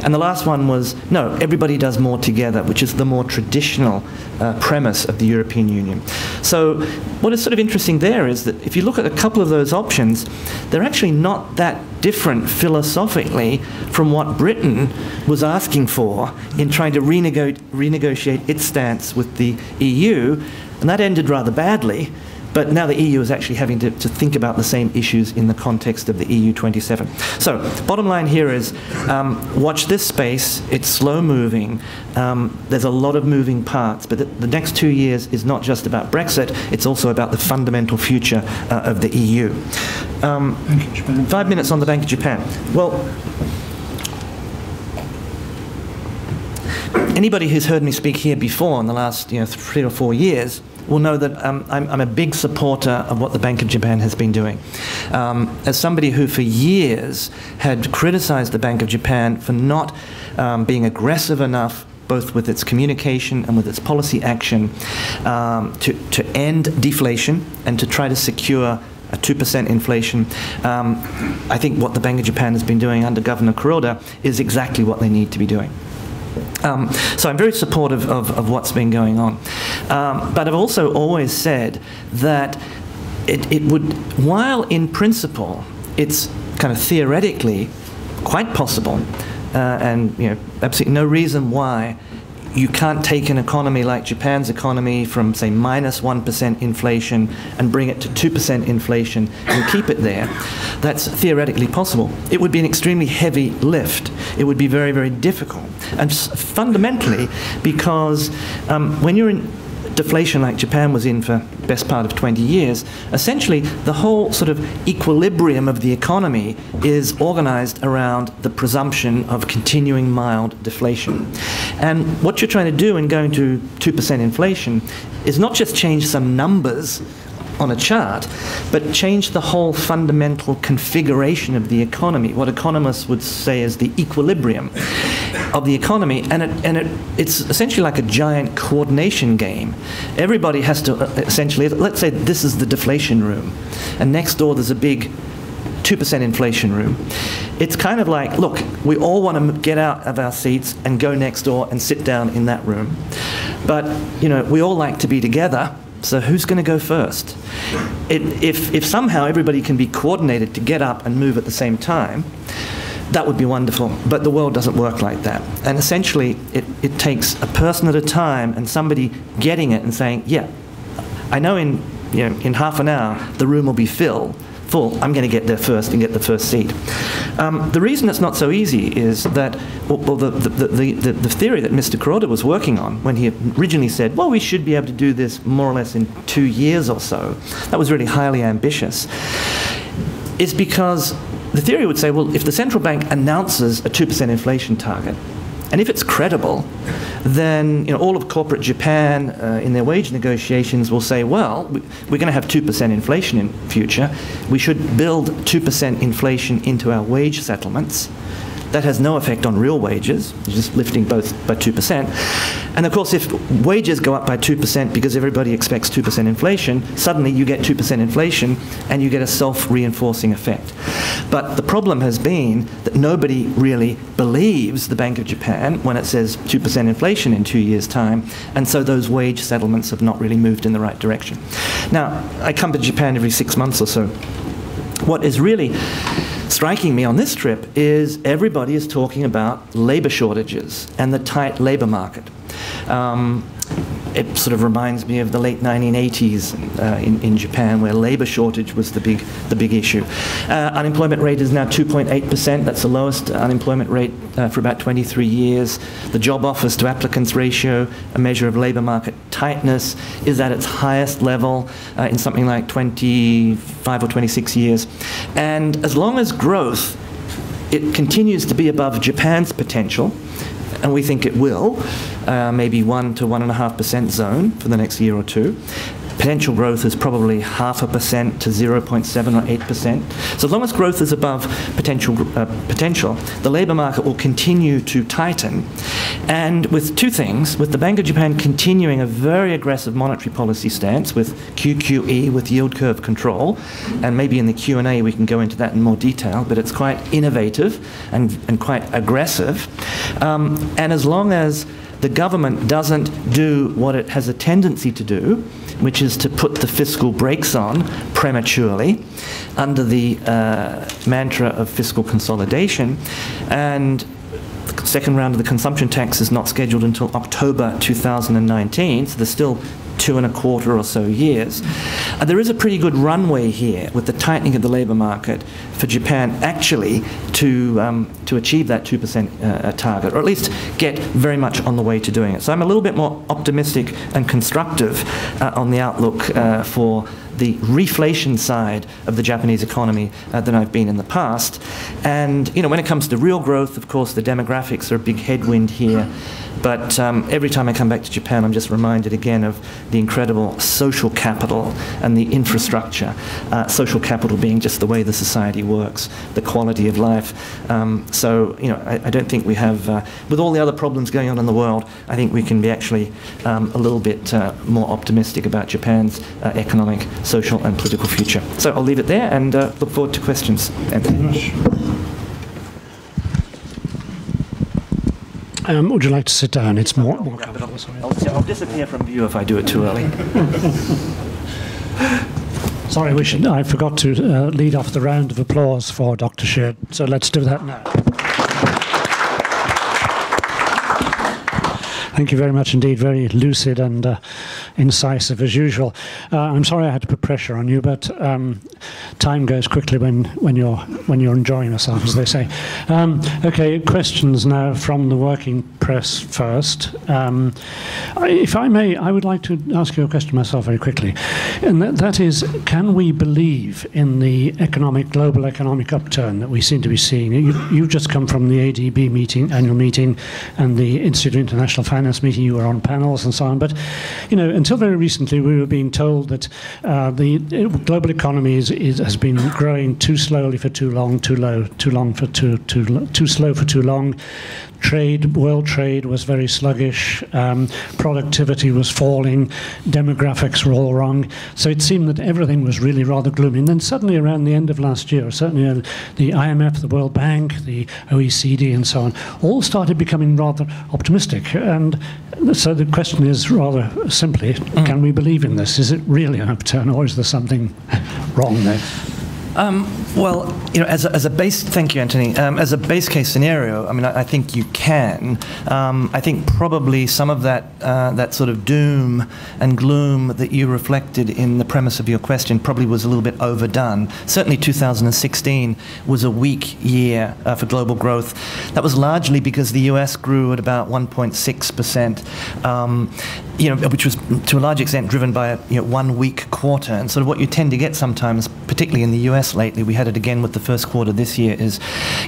and the last one was no, everybody does more together, which is the more traditional uh, premise of the European Union. So, what is sort of interesting there is that if you look at a couple of those options, they're actually not that different philosophically from what Britain was asking for in trying to renego renegotiate its stance with the EU, and that ended rather badly But now the EU is actually having to, to think about the same issues in the context of the EU 27. So, bottom line here is um, watch this space. It's slow moving. Um, there's a lot of moving parts, but the, the, next two years is not just about Brexit, it's also about the fundamental future uh, of the EU. Um, five minutes on the Bank of Japan. Well, anybody who's heard me speak here before in the last you know, three or four years will know that um, I'm, I'm, a big supporter of what the Bank of Japan has been doing. Um, as somebody who for years had criticized the Bank of Japan for not um, being aggressive enough both with its communication and with its policy action um, to, to end deflation and to try to secure a 2% inflation. Um, I think what the Bank of Japan has been doing under Governor Kuroda is exactly what they need to be doing. Um, so I'm very supportive of, of what's been going on. Um, but I've also always said that it, it would, while in principle it's kind of theoretically quite possible, uh, and you know, absolutely no reason why you can't take an economy like Japan's economy from, say, minus 1 inflation and bring it to 2% inflation and keep it there. That's theoretically possible. It would be an extremely heavy lift. It would be very, very difficult. And fundamentally, because um, when you're in deflation like Japan was in for best part of 20 years, essentially the whole sort of equilibrium of the economy is organized around the presumption of continuing mild deflation. And what you're trying to do in going to 2% inflation is not just change some numbers on a chart, but change the whole fundamental configuration of the economy, what economists would say is the equilibrium of the economy. And, it, and it, it's essentially like a giant coordination game. Everybody has to uh, essentially, let's say this is the deflation room, and next door there's a big 2% inflation room. It's kind of like, look, we all want to get out of our seats and go next door and sit down in that room. But, you know, we all like to be together so who's going to go first? It, if, if somehow everybody can be coordinated to get up and move at the same time, that would be wonderful. But the world doesn't work like that. And essentially, it, it takes a person at a time and somebody getting it and saying, yeah, I know in, you know, in half an hour the room will be filled full, I'm going to get there first and get the first seat. Um, the reason it's not so easy is that, well, the, the, the, the, theory that Mr. Kuroda was working on when he originally said, well, we should be able to do this more or less in two years or so, that was really highly ambitious, is because the theory would say, well, if the central bank announces a 2% inflation target, and if it's credible, then you know, all of corporate Japan uh, in their wage negotiations will say, well, we're going to have 2% inflation in future. We should build 2% inflation into our wage settlements. That has no effect on real wages, just lifting both by 2%. And of course, if wages go up by 2% because everybody expects 2% inflation, suddenly you get 2% inflation and you get a self reinforcing effect. But the problem has been that nobody really believes the Bank of Japan when it says 2% inflation in two years' time, and so those wage settlements have not really moved in the right direction. Now, I come to Japan every six months or so. What is really striking me on this trip is everybody is talking about labor shortages and the tight labor market. Um, it sort of reminds me of the late 1980s uh, in, in Japan, where labor shortage was the big, the big issue. Uh, unemployment rate is now 2.8%. That's the lowest unemployment rate uh, for about 23 years. The job offers to applicants ratio, a measure of labor market tightness, is at its highest level uh, in something like 25 or 26 years. And as long as growth it continues to be above Japan's potential, and we think it will, uh, maybe 1 to 1.5% zone for the next year or two. Potential growth is probably half a percent to 0.7 or 8 percent. So as long as growth is above potential, uh, potential, the labour market will continue to tighten. And with two things, with the Bank of Japan continuing a very aggressive monetary policy stance with QQE, with yield curve control, and maybe in the Q&A we can go into that in more detail, but it's quite innovative and, and quite aggressive. Um, and as long as the government doesn't do what it has a tendency to do, which is to put the fiscal brakes on prematurely under the uh, mantra of fiscal consolidation. And the second round of the consumption tax is not scheduled until October 2019, so there's still two and a quarter or so years. Uh, there is a pretty good runway here with the tightening of the labour market for Japan actually to, um, to achieve that 2% uh, target, or at least get very much on the way to doing it. So I'm a little bit more optimistic and constructive uh, on the outlook uh, for the reflation side of the Japanese economy uh, than I've been in the past. And you know, when it comes to real growth, of course, the demographics are a big headwind here. But um, every time I come back to Japan, I'm just reminded again of the incredible social capital and the infrastructure. Uh, social capital being just the way the society works, the quality of life. Um, so, you know, I, I, don't think we have, uh, with all the other problems going on in the world, I think we can be actually um, a little bit uh, more optimistic about Japan's uh, economic, social, and political future. So I'll leave it there and uh, look forward to questions. Thank Anthony. Um, would you like to sit down? It's more, more I'll, I'll, disappear from view if I do it too early. Sorry, we should, I forgot to uh, lead off the round of applause for Dr. Sheard, so let's do that now. Thank you very much indeed. Very lucid and uh, incisive as usual. Uh, I'm sorry I had to pressure on you, but um, time goes quickly when, when you're when you're enjoying yourself, as they say. Um, okay, questions now from the working press first. Um, if I may, I would like to ask you a question myself very quickly, and that, that is, can we believe in the economic global economic upturn that we seem to be seeing? You, you've just come from the ADB meeting, annual meeting, and the Institute of International Finance finance meeting, you were on panels and so on. But, you know, until very recently, we were being told that uh, the global economy is, is, has been growing too slowly for too long, too low, too long for too, too, too slow for too long trade, world trade was very sluggish, um, productivity was falling, demographics were all wrong. So it seemed that everything was really rather gloomy. And then suddenly, around the end of last year, certainly uh, the IMF, the World Bank, the OECD, and so on, all started becoming rather optimistic. And so the question is rather simply mm. can we believe in this? Is it really an upturn, or is there something wrong there? Um, well, you know, as a, as a base, thank you, Anthony. Um, as a base case scenario, I mean, I, I think you can. Um, I think probably some of that uh, that sort of doom and gloom that you reflected in the premise of your question probably was a little bit overdone. Certainly, 2016 was a weak year uh, for global growth. That was largely because the U.S. grew at about 1.6 percent, um, you know, which was to a large extent driven by a you know, one weak quarter. And sort of what you tend to get sometimes, particularly in the U.S US lately, we had it again with the first quarter this year, is,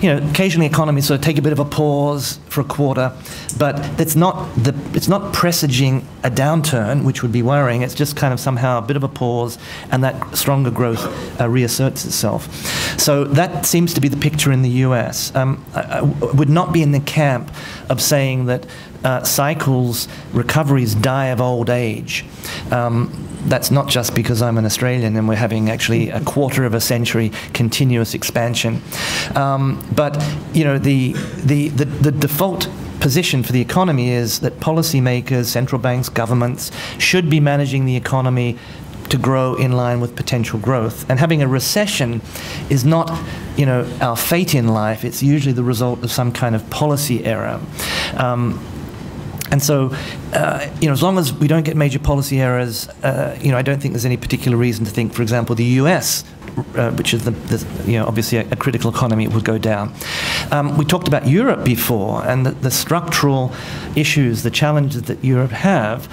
you know, occasionally economies sort of take a bit of a pause for a quarter, but it's not, the, it's not presaging a downturn, which would be worrying. It's just kind of somehow a bit of a pause, and that stronger growth uh, reasserts itself. So that seems to be the picture in the US. Um, I, I would not be in the camp of saying that uh, cycles, recoveries die of old age. Um, that's not just because I'm an Australian and we're having actually a quarter of a century continuous expansion. Um, but you know the, the, the, the default position for the economy is that policymakers, central banks, governments should be managing the economy to grow in line with potential growth. And having a recession is not, you know, our fate in life. It's usually the result of some kind of policy error. Um, and so, uh, you know, as long as we don't get major policy errors, uh, you know, I don't think there's any particular reason to think, for example, the U.S uh, which is the, the, you know obviously a, a, critical economy, would go down. Um, we talked about Europe before and the, the, structural issues, the challenges that Europe have,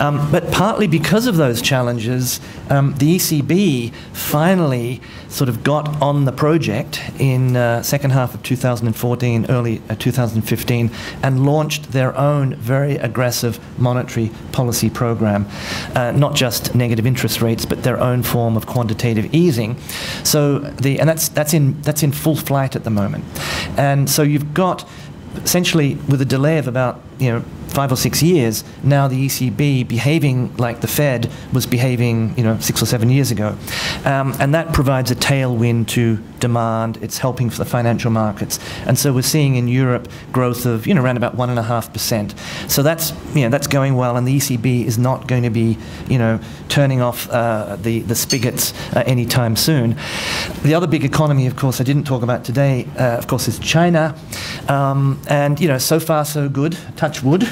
um, but partly because of those challenges, um, the ECB finally sort of got on the project in uh, second half of 2014, early uh, 2015, and launched their own very aggressive monetary policy program, uh, not just negative interest rates, but their own form of quantitative easing. So the and that's that's in that's in full flight at the moment, and so you've got essentially with a delay of about you know five or six years, now the ECB behaving like the Fed was behaving, you know, six or seven years ago. Um, and that provides a tailwind to demand. It's helping for the financial markets. And so we're seeing in Europe growth of, you know, around about one and a half percent. So that's, you know, that's going well. And the ECB is not going to be, you know, turning off uh, the, the spigots uh, anytime soon. The other big economy, of course, I didn't talk about today, uh, of course, is China. Um, and, you know, so far so good, touch wood.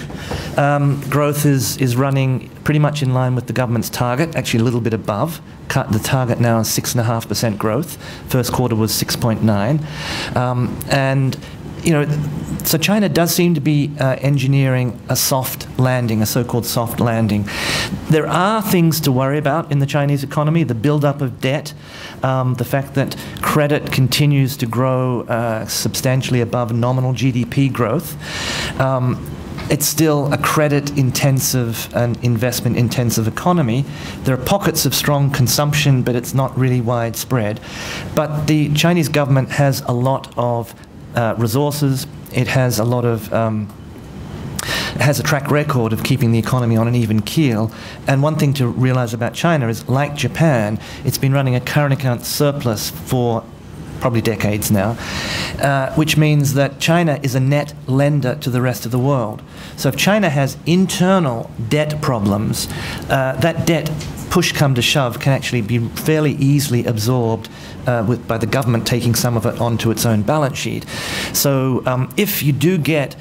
Um, growth is, is running pretty much in line with the government's target, actually a little bit above. Cut the target now is 6.5% growth. First quarter was 6.9. Um, and you know, so China does seem to be uh, engineering a soft landing, a so-called soft landing. There are things to worry about in the Chinese economy: the build-up of debt, um, the fact that credit continues to grow uh, substantially above nominal GDP growth. Um, it's still a credit intensive and investment intensive economy. There are pockets of strong consumption, but it's not really widespread. But the Chinese government has a lot of uh, resources. It has a lot of um, has a track record of keeping the economy on an even keel. And one thing to realize about China is, like Japan, it's been running a current account surplus for probably decades now, uh, which means that China is a net lender to the rest of the world. So if China has internal debt problems, uh, that debt, push come to shove, can actually be fairly easily absorbed uh, with, by the government taking some of it onto its own balance sheet. So um, if you do get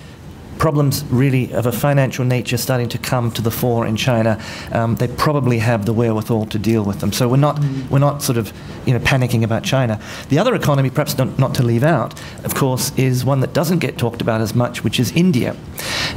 problems really of a financial nature starting to come to the fore in China, um, they probably have the wherewithal to deal with them. So we're not mm. we're not sort of you know panicking about China. The other economy, perhaps not, not to leave out, of course, is one that doesn't get talked about as much, which is India.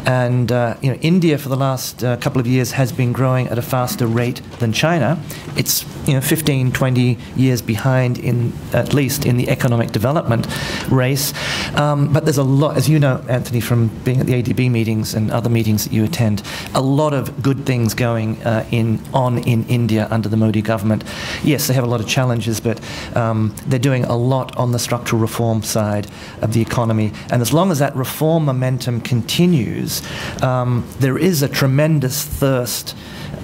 And uh, you know, India for the last uh, couple of years has been growing at a faster rate than China. It's you know 15, 20 years behind in at least in the economic development race. Um, but there's a lot, as you know, Anthony, from being at the ADB meetings and other meetings that you attend, a lot of good things going uh, in on in India under the Modi government. Yes, they have a lot of challenges, but um, they're doing a lot on the structural reform side of the economy. And as long as that reform momentum continues, um, there is a tremendous thirst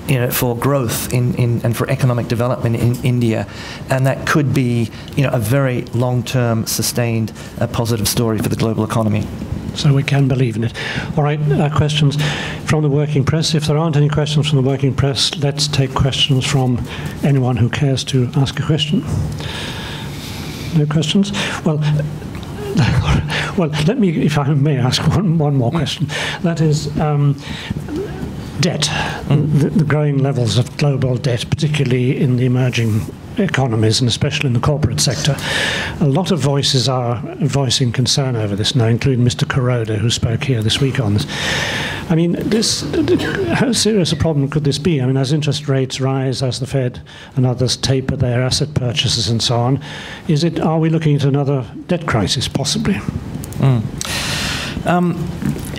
you know, for growth in, in, and for economic development in India. And that could be you know, a very long-term, sustained, uh, positive story for the global economy so we can believe in it. All right, uh, questions from the working press. If there aren't any questions from the working press, let's take questions from anyone who cares to ask a question. No questions? Well, well, let me, if I may ask one, one more question. That is, um, debt, mm. the, the, growing levels of global debt, particularly in the emerging economies and especially in the corporate sector. A lot of voices are voicing concern over this now, including Mr. Kuroda, who spoke here this week on this. I mean, this, how serious a problem could this be? I mean, as interest rates rise, as the Fed and others taper their asset purchases and so on, is it? Are we looking at another debt crisis, possibly? Mm. Um,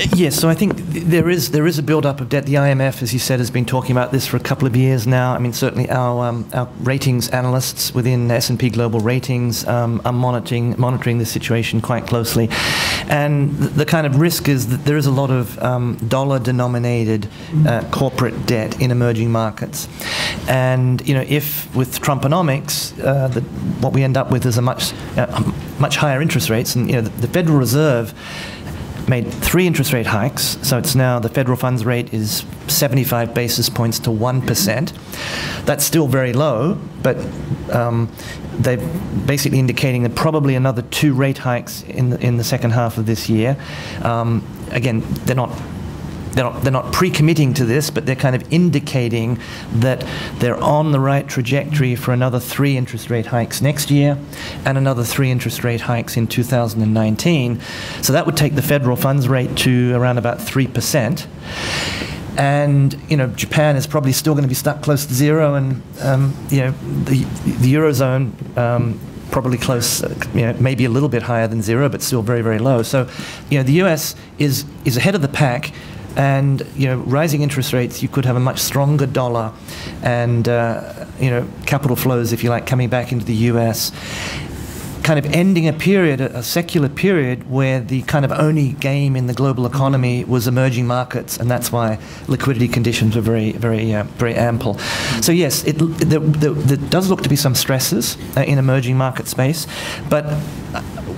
Yes, so I think there is there is a build-up of debt. The IMF, as you said, has been talking about this for a couple of years now. I mean, certainly our um, our ratings analysts within S&P Global Ratings um, are monitoring monitoring the situation quite closely, and the, the, kind of risk is that there is a lot of um, dollar-denominated uh, corporate debt in emerging markets, and you know if with Trumponomics, uh, the, what we end up with is a much uh, much higher interest rates, and you know the, the Federal Reserve made three interest rate hikes. So it's now the federal funds rate is 75 basis points to 1%. That's still very low, but um, they're basically indicating that probably another two rate hikes in the, in the second half of this year. Um, again, they're not they're not, they're not pre-committing to this, but they're kind of indicating that they're on the right trajectory for another three interest rate hikes next year and another three interest rate hikes in 2019. So that would take the federal funds rate to around about 3%. And you know, Japan is probably still going to be stuck close to zero, and um, you know, the, the eurozone um, probably close, you know, maybe a little bit higher than zero, but still very, very low. So, you know, the U.S. is is ahead of the pack and you know rising interest rates you could have a much stronger dollar and uh, you know capital flows if you like coming back into the US kind of ending a period a secular period where the kind of only game in the global economy was emerging markets and that's why liquidity conditions were very very uh, very ample. So yes it there, there, there, does look to be some stresses uh, in emerging market space but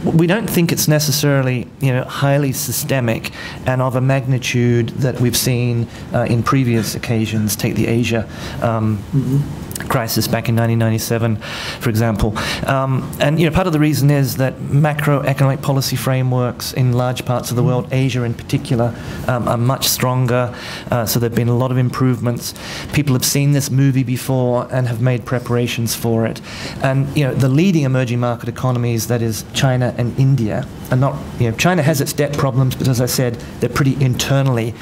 we don't think it's necessarily you know highly systemic and of a magnitude that we've seen uh, in previous occasions. Take the Asia um, mm-hmm. Crisis back in 1997, for example. Um, and you know, part of the reason is that macroeconomic policy frameworks in large parts of the world, Asia in particular, um, are much stronger. Uh, so there have been a lot of improvements. People have seen this movie before and have made preparations for it. And you know, the leading emerging market economies, that is China and India, are not. You know, China has its debt problems, but as I said, they're pretty internally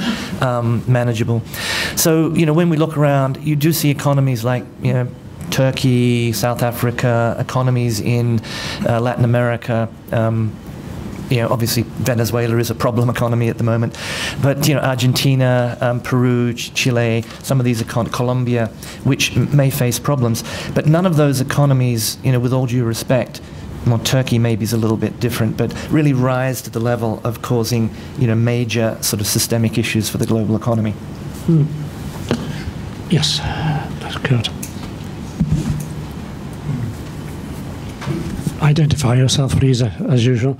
um, manageable. So you know, when we look around, you do see economies like you know, Turkey, South Africa, economies in uh, Latin America. Um, you know, obviously Venezuela is a problem economy at the moment, but you know, Argentina, um, Peru, Chile, some of these econ- Colombia, which may face problems, but none of those economies, you know, with all due respect, well, Turkey maybe is a little bit different, but really rise to the level of causing, you know, major sort of systemic issues for the global economy. Mm. Yes, that's good. Identify yourself, please, as usual.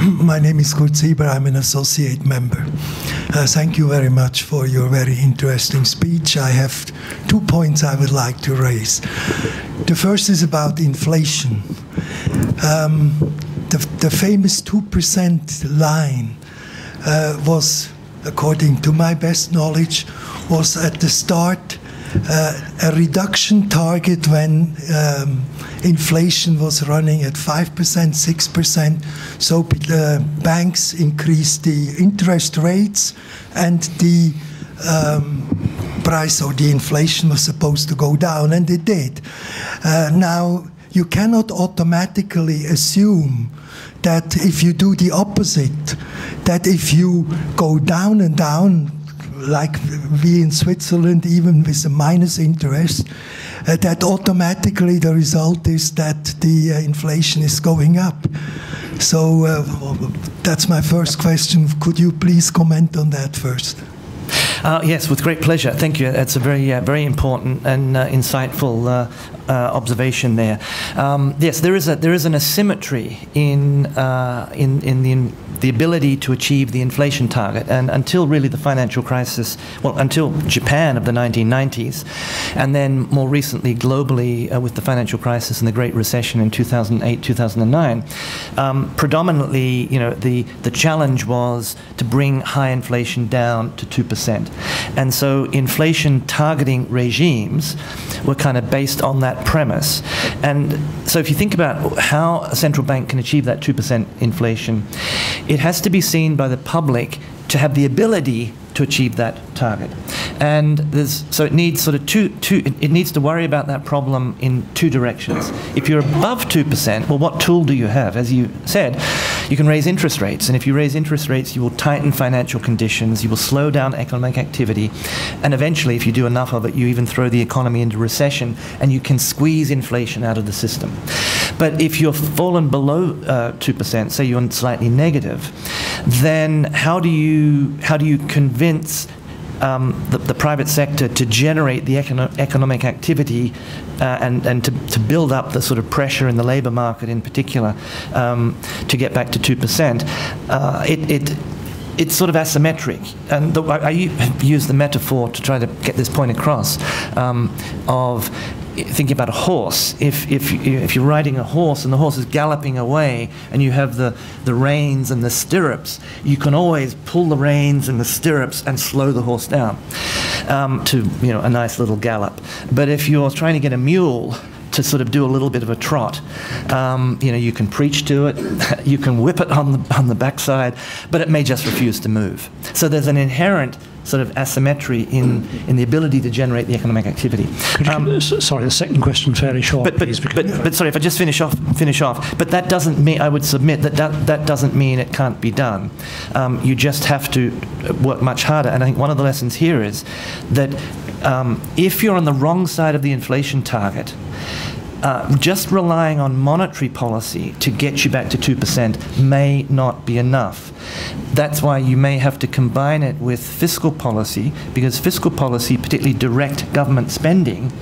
My name is Kurt Sieber. I'm an associate member. Uh, thank you very much for your very interesting speech. I have two points I would like to raise. The first is about inflation. Um, the, the, famous 2% line uh, was, according to my best knowledge, was at the start a reduction target when um, inflation was running at 5%, 6%. So uh, banks increased the interest rates and the um, price or the inflation was supposed to go down, and it did. Uh, now, you cannot automatically assume that if you do the opposite, that if you go down and down, like we in Switzerland, even with a minus interest, uh, that automatically the result is that the uh, inflation is going up. So uh, that's my first question. Could you please comment on that first? Uh, yes, with great pleasure. Thank you. That's a very, uh, very important and uh, insightful uh, uh, observation there. Um, yes, there is a there is an asymmetry in uh, in in the in the ability to achieve the inflation target, and until really the financial crisis, well, until Japan of the 1990s, and then more recently globally with the financial crisis and the Great Recession in 2008 2009, um, predominantly, you know, the the challenge was to bring high inflation down to two percent. And so inflation targeting regimes were kind of based on that premise. And so if you think about how a central bank can achieve that 2% inflation, it has to be seen by the public to have the ability to achieve that target. And there's, so it needs sort of two, two, it needs to worry about that problem in two directions. If you're above 2%, well, what tool do you have? As you said, you can raise interest rates. And if you raise interest rates, you will tighten financial conditions, you will slow down economic activity. And eventually, if you do enough of it, you even throw the economy into recession and you can squeeze inflation out of the system. But if you're fallen below uh, 2%, say you're slightly negative, then how do you, how do you convince um, the, the, private sector to generate the econo economic activity uh, and, and to, to build up the sort of pressure in the labour market in particular um, to get back to 2%, uh, it, it it's sort of asymmetric. And the, I, I, use the metaphor to try to get this point across um, of thinking about a horse. If, if, if you're riding a horse and the horse is galloping away and you have the, the reins and the stirrups, you can always pull the reins and the stirrups and slow the horse down um, to you know, a nice little gallop. But if you're trying to get a mule to sort of do a little bit of a trot. Um, you know, you can preach to it, you can whip it on the, on the backside, but it may just refuse to move. So there's an inherent sort of asymmetry in, in the ability to generate the economic activity. Um, sorry, the second question fairly short. But, but, please, but, but, sorry, if I just finish off, finish off. But that doesn't mean I would submit that that, that doesn't mean it can't be done. Um, you just have to work much harder. And I think one of the lessons here is that um, if you're on the wrong side of the inflation target, uh, just relying on monetary policy to get you back to 2% may not be enough. That's why you may have to combine it with fiscal policy, because fiscal policy, particularly direct government spending,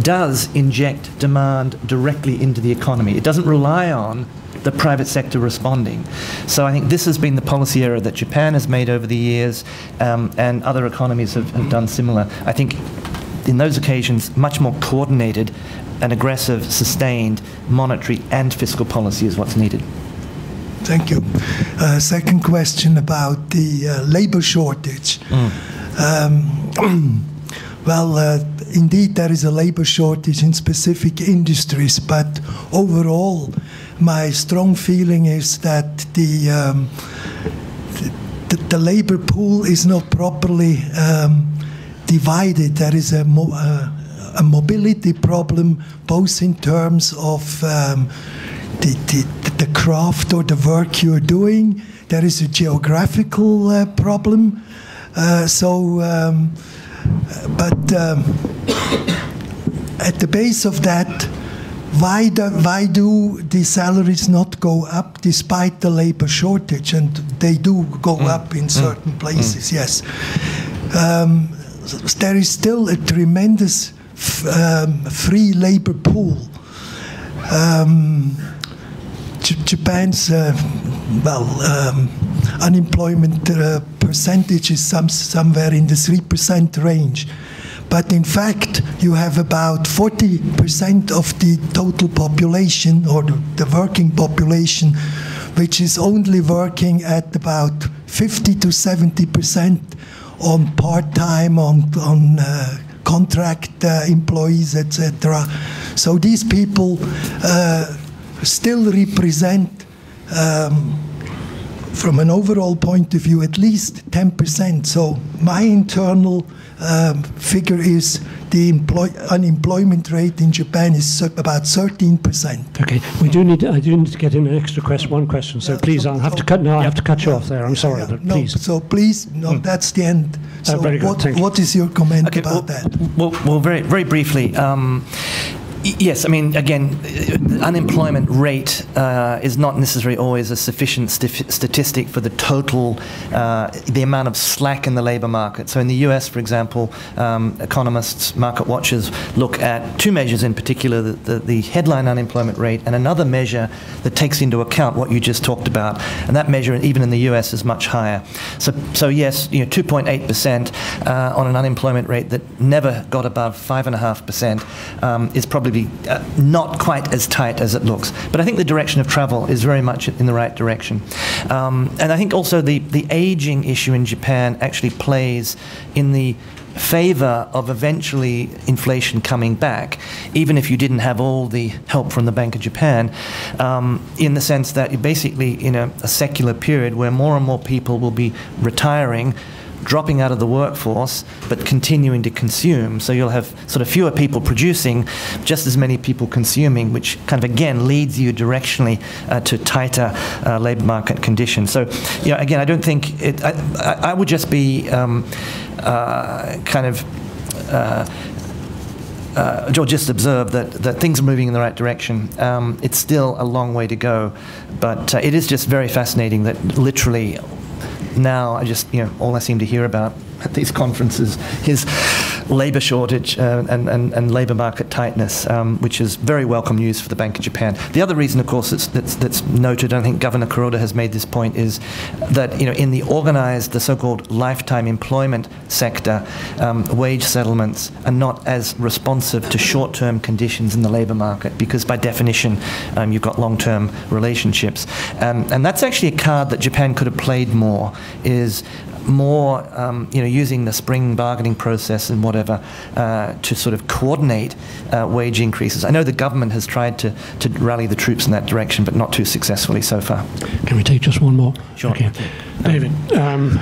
does inject demand directly into the economy. It doesn't rely on the private sector responding. So I think this has been the policy error that Japan has made over the years, um, and other economies have, have done similar. I think in those occasions, much more coordinated and aggressive, sustained monetary and fiscal policy is what's needed. Thank you. Uh, second question about the uh, labor shortage. Mm. Um, well, uh, indeed, there is a labor shortage in specific industries, but overall, my strong feeling is that the um, the, the, labor pool is not properly um, divided. There is a, mo uh, a, mobility problem, both in terms of um, the, the, the, craft or the work you're doing. There is a geographical uh, problem. Uh, so, um, but um, at the base of that, why do, why do the salaries not go up despite the labor shortage? And they do go mm. up in mm. certain mm. places, mm. yes. Um, there is still a tremendous um, free labor pool. Um, Japan's uh, well um, unemployment uh, percentage is some, somewhere in the three percent range. But in fact, you have about 40% of the total population or the, working population, which is only working at about 50 to 70% on part-time, on, on uh, contract uh, employees, etc. So these people uh, still represent, um, from an overall point of view, at least 10%. So my internal um, figure is the unemployment rate in Japan is about 13%. Okay, we do need. I do need to get in an extra question, one question. So yeah, please, so, I'll have to cut. No, I have to cut you off there. I'm sorry, yeah, but no, please. So please, no, mm. that's the end. Uh, so uh, very good. What, Thank what is your comment okay, about well, that? Well, well, very, very briefly. Um, Yes, I mean, again, unemployment rate uh, is not necessarily always a sufficient st statistic for the total, uh, the amount of slack in the labor market. So in the US, for example, um, economists, market watchers look at two measures in particular, the, the, the, headline unemployment rate and another measure that takes into account what you just talked about. And that measure, even in the US, is much higher. So, so yes, you know, 2.8% uh, on an unemployment rate that never got above 5.5% um, is probably uh, not quite as tight as it looks. But I think the direction of travel is very much in the right direction. Um, and I think also the, the aging issue in Japan actually plays in the favor of eventually inflation coming back, even if you didn't have all the help from the Bank of Japan, um, in the sense that basically in a, a secular period where more and more people will be retiring dropping out of the workforce but continuing to consume. So you'll have sort of fewer people producing, just as many people consuming, which kind of again leads you directionally uh, to tighter uh, labor market conditions. So, you know, again, I don't think it, I, I would just be um, uh, kind of. Uh, uh, George just observed that, that things are moving in the right direction. Um, it's still a long way to go, but uh, it is just very fascinating that literally now I just, you know, all I seem to hear about at these conferences is labour shortage uh, and, and, and labour market tightness, um, which is very welcome news for the Bank of Japan. The other reason, of course, that's, that's, that's noted, I think Governor Kuroda has made this point, is that you know, in the organised, the so-called lifetime employment sector, um, wage settlements are not as responsive to short-term conditions in the labour market because by definition um, you've got long-term relationships. Um, and that's actually a card that Japan could have played more, is more, um, you know, using the spring bargaining process and whatever uh, to sort of coordinate uh, wage increases. I know the government has tried to, to rally the troops in that direction, but not too successfully so far. Can we take just one more? Sure. Okay. David, um,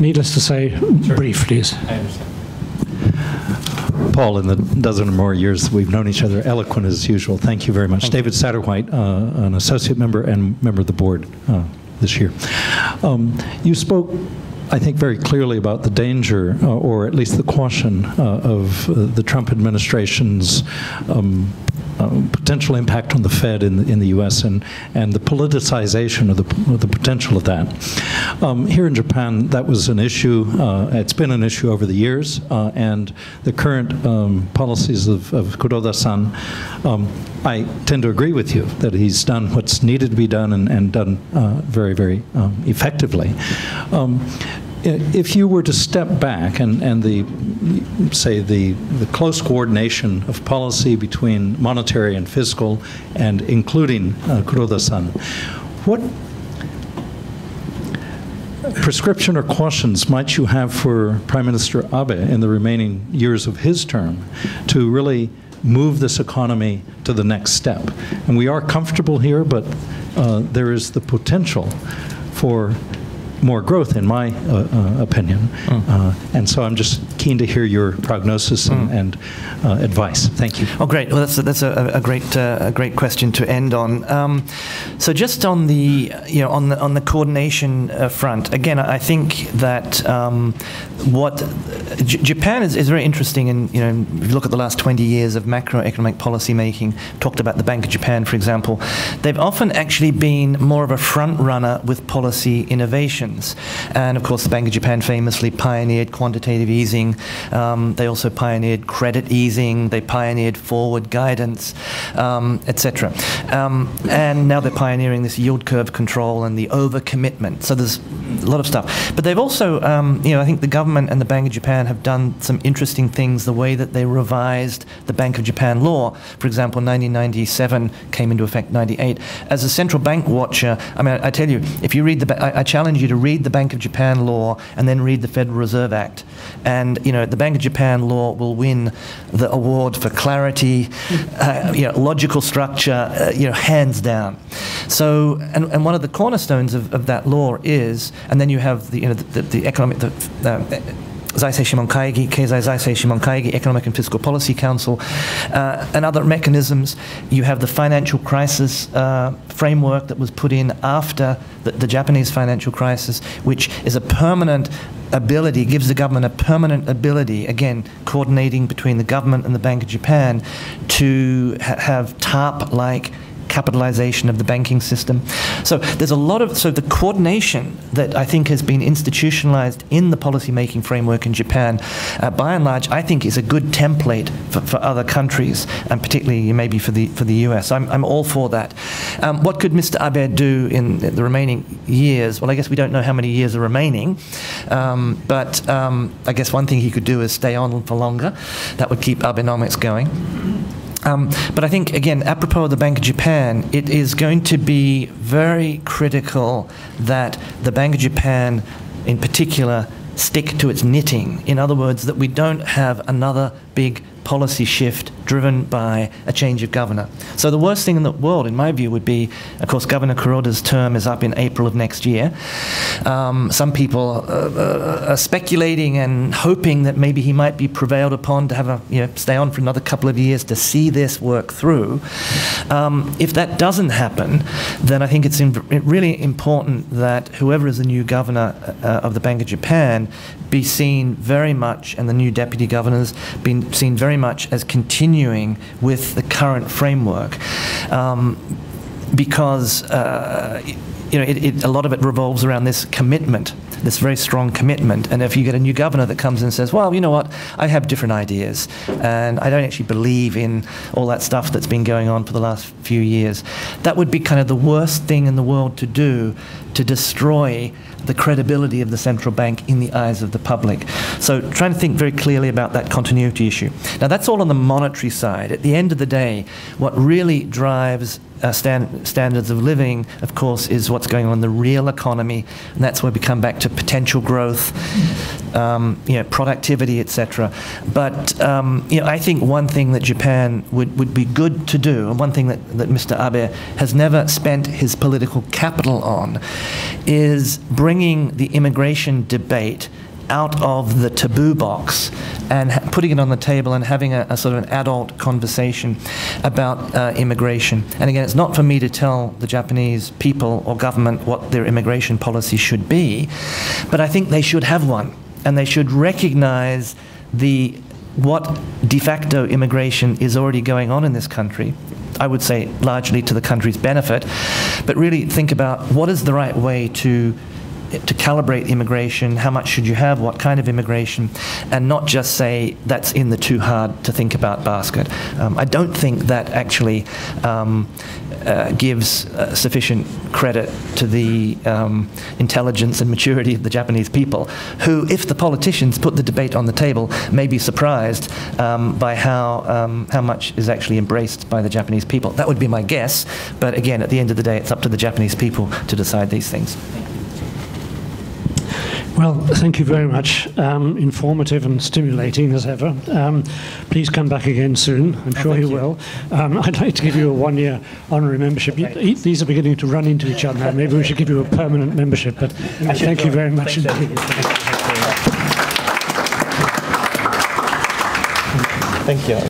needless to say, sure. brief, please. I understand. Paul, in the dozen or more years we've known each other, eloquent as usual. Thank you very much. Thank David Satterwhite, uh, an associate member and member of the board uh, this year. Um, you spoke I think, very clearly about the danger, uh, or at least the caution, uh, of uh, the Trump administration's um, potential impact on the Fed in the, in the U.S. and and the politicization of the of the potential of that. Um, here in Japan, that was an issue. Uh, it's been an issue over the years, uh, and the current um, policies of, of Kuroda-san. Um, I tend to agree with you that he's done what's needed to be done and, and done uh, very, very um, effectively. If you were to step back and, and the, say, the, the close coordination of policy between monetary and fiscal, and including uh, Kuroda-san, what prescription or cautions might you have for Prime Minister Abe in the remaining years of his term to really move this economy to the next step? And we are comfortable here, but uh, there is the potential for more growth, in my uh, uh, opinion. Mm. and so I'm just keen to hear your prognosis and, mm. and uh, advice. Thank you. Oh, great. Well, that's a, that's a, a great uh, a great question to end on. Um, so just on the you know on the on the coordination uh, front, again, I think that um, what J Japan is, is very interesting. And you know, if you look at the last 20 years of macroeconomic policy making, talked about the Bank of Japan, for example, they've often actually been more of a front runner with policy And of course, the Bank of Japan famously pioneered quantitative easing. Um, they also pioneered credit easing. They pioneered forward guidance, um, etc. Um, and now they're pioneering this yield curve control and the overcommitment. So there's a lot of stuff. But they've also, um, you know, I think the government and the Bank of Japan have done some interesting things. The way that they revised the Bank of Japan law, for example, 1997 came into effect 98. As a central bank watcher, I mean, I, I tell you, if you read the, I, I, challenge you to read the Bank of Japan law and then read the Federal Reserve Act, and you know, the Bank of Japan law will win the award for clarity, uh, you know, logical structure, uh, you know, hands down. So, and, and one of the cornerstones of, of that law is and then you have the, you know, the, the, economic, the, uh, Zaisei Shimon Kaigi, Keizai Zaisei Shimon Kaigi, Economic and Fiscal Policy Council, uh, and other mechanisms. You have the financial crisis uh, framework that was put in after the, the, Japanese financial crisis, which is a permanent ability, gives the government a permanent ability, again, coordinating between the government and the Bank of Japan, to ha have TARP-like capitalization of the banking system. So there's a lot of, so the coordination that I think has been institutionalized in the policymaking framework in Japan, uh, by and large, I think is a good template for, for other countries, and particularly maybe for the, for the US. I'm, I'm all for that. Um, what could Mr. Abe do in the remaining years? Well, I guess we don't know how many years are remaining, um, but um, I guess one thing he could do is stay on for longer. That would keep Abenomics going. Um, but I think, again, apropos of the Bank of Japan, it is going to be very critical that the Bank of Japan, in particular, stick to its knitting. In other words, that we don't have another big policy shift driven by a change of governor. So the worst thing in the world, in my view, would be, of course, Governor Kuroda's term is up in April of next year. Um, some people uh, uh, are speculating and hoping that maybe he might be prevailed upon to have a you know stay on for another couple of years to see this work through. Um, if that doesn't happen, then I think it's really important that whoever is the new governor uh, of the Bank of Japan be seen very much, and the new deputy governors be seen very much as continuing with the current framework. Um, because uh, you know, it, it, a lot of it revolves around this commitment, this very strong commitment. And if you get a new governor that comes and says, well, you know what, I have different ideas, and I don't actually believe in all that stuff that's been going on for the last few years, that would be kind of the worst thing in the world to do to destroy the credibility of the central bank in the eyes of the public. So trying to think very clearly about that continuity issue. Now that's all on the monetary side. At the end of the day, what really drives uh, stand, standards of living, of course, is what's going on in the real economy, and that's where we come back to potential growth, um, you know, productivity, etc. But um, you know, I think one thing that Japan would, would be good to do, and one thing that, that Mr. Abe has never spent his political capital on, is bringing the immigration debate out of the taboo box and putting it on the table and having a, a sort of an adult conversation about uh, immigration. And again, it's not for me to tell the Japanese people or government what their immigration policy should be, but I think they should have one and they should recognize the what de facto immigration is already going on in this country. I would say largely to the country's benefit, but really think about what is the right way to to calibrate immigration, how much should you have, what kind of immigration, and not just say that's in the too hard to think about basket. Um, I don't think that actually um, uh, gives uh, sufficient credit to the um, intelligence and maturity of the Japanese people, who, if the politicians put the debate on the table, may be surprised um, by how, um, how much is actually embraced by the Japanese people. That would be my guess, but again, at the end of the day, it's up to the Japanese people to decide these things. Well, thank you very much. Um, informative and stimulating as ever. Um, please come back again soon. I'm oh, sure you, you, will. Um, I'd like to give you a one-year honorary membership. You, these are beginning to run into each other now. Maybe we should give you a permanent membership. But thank you very much indeed. Thank you.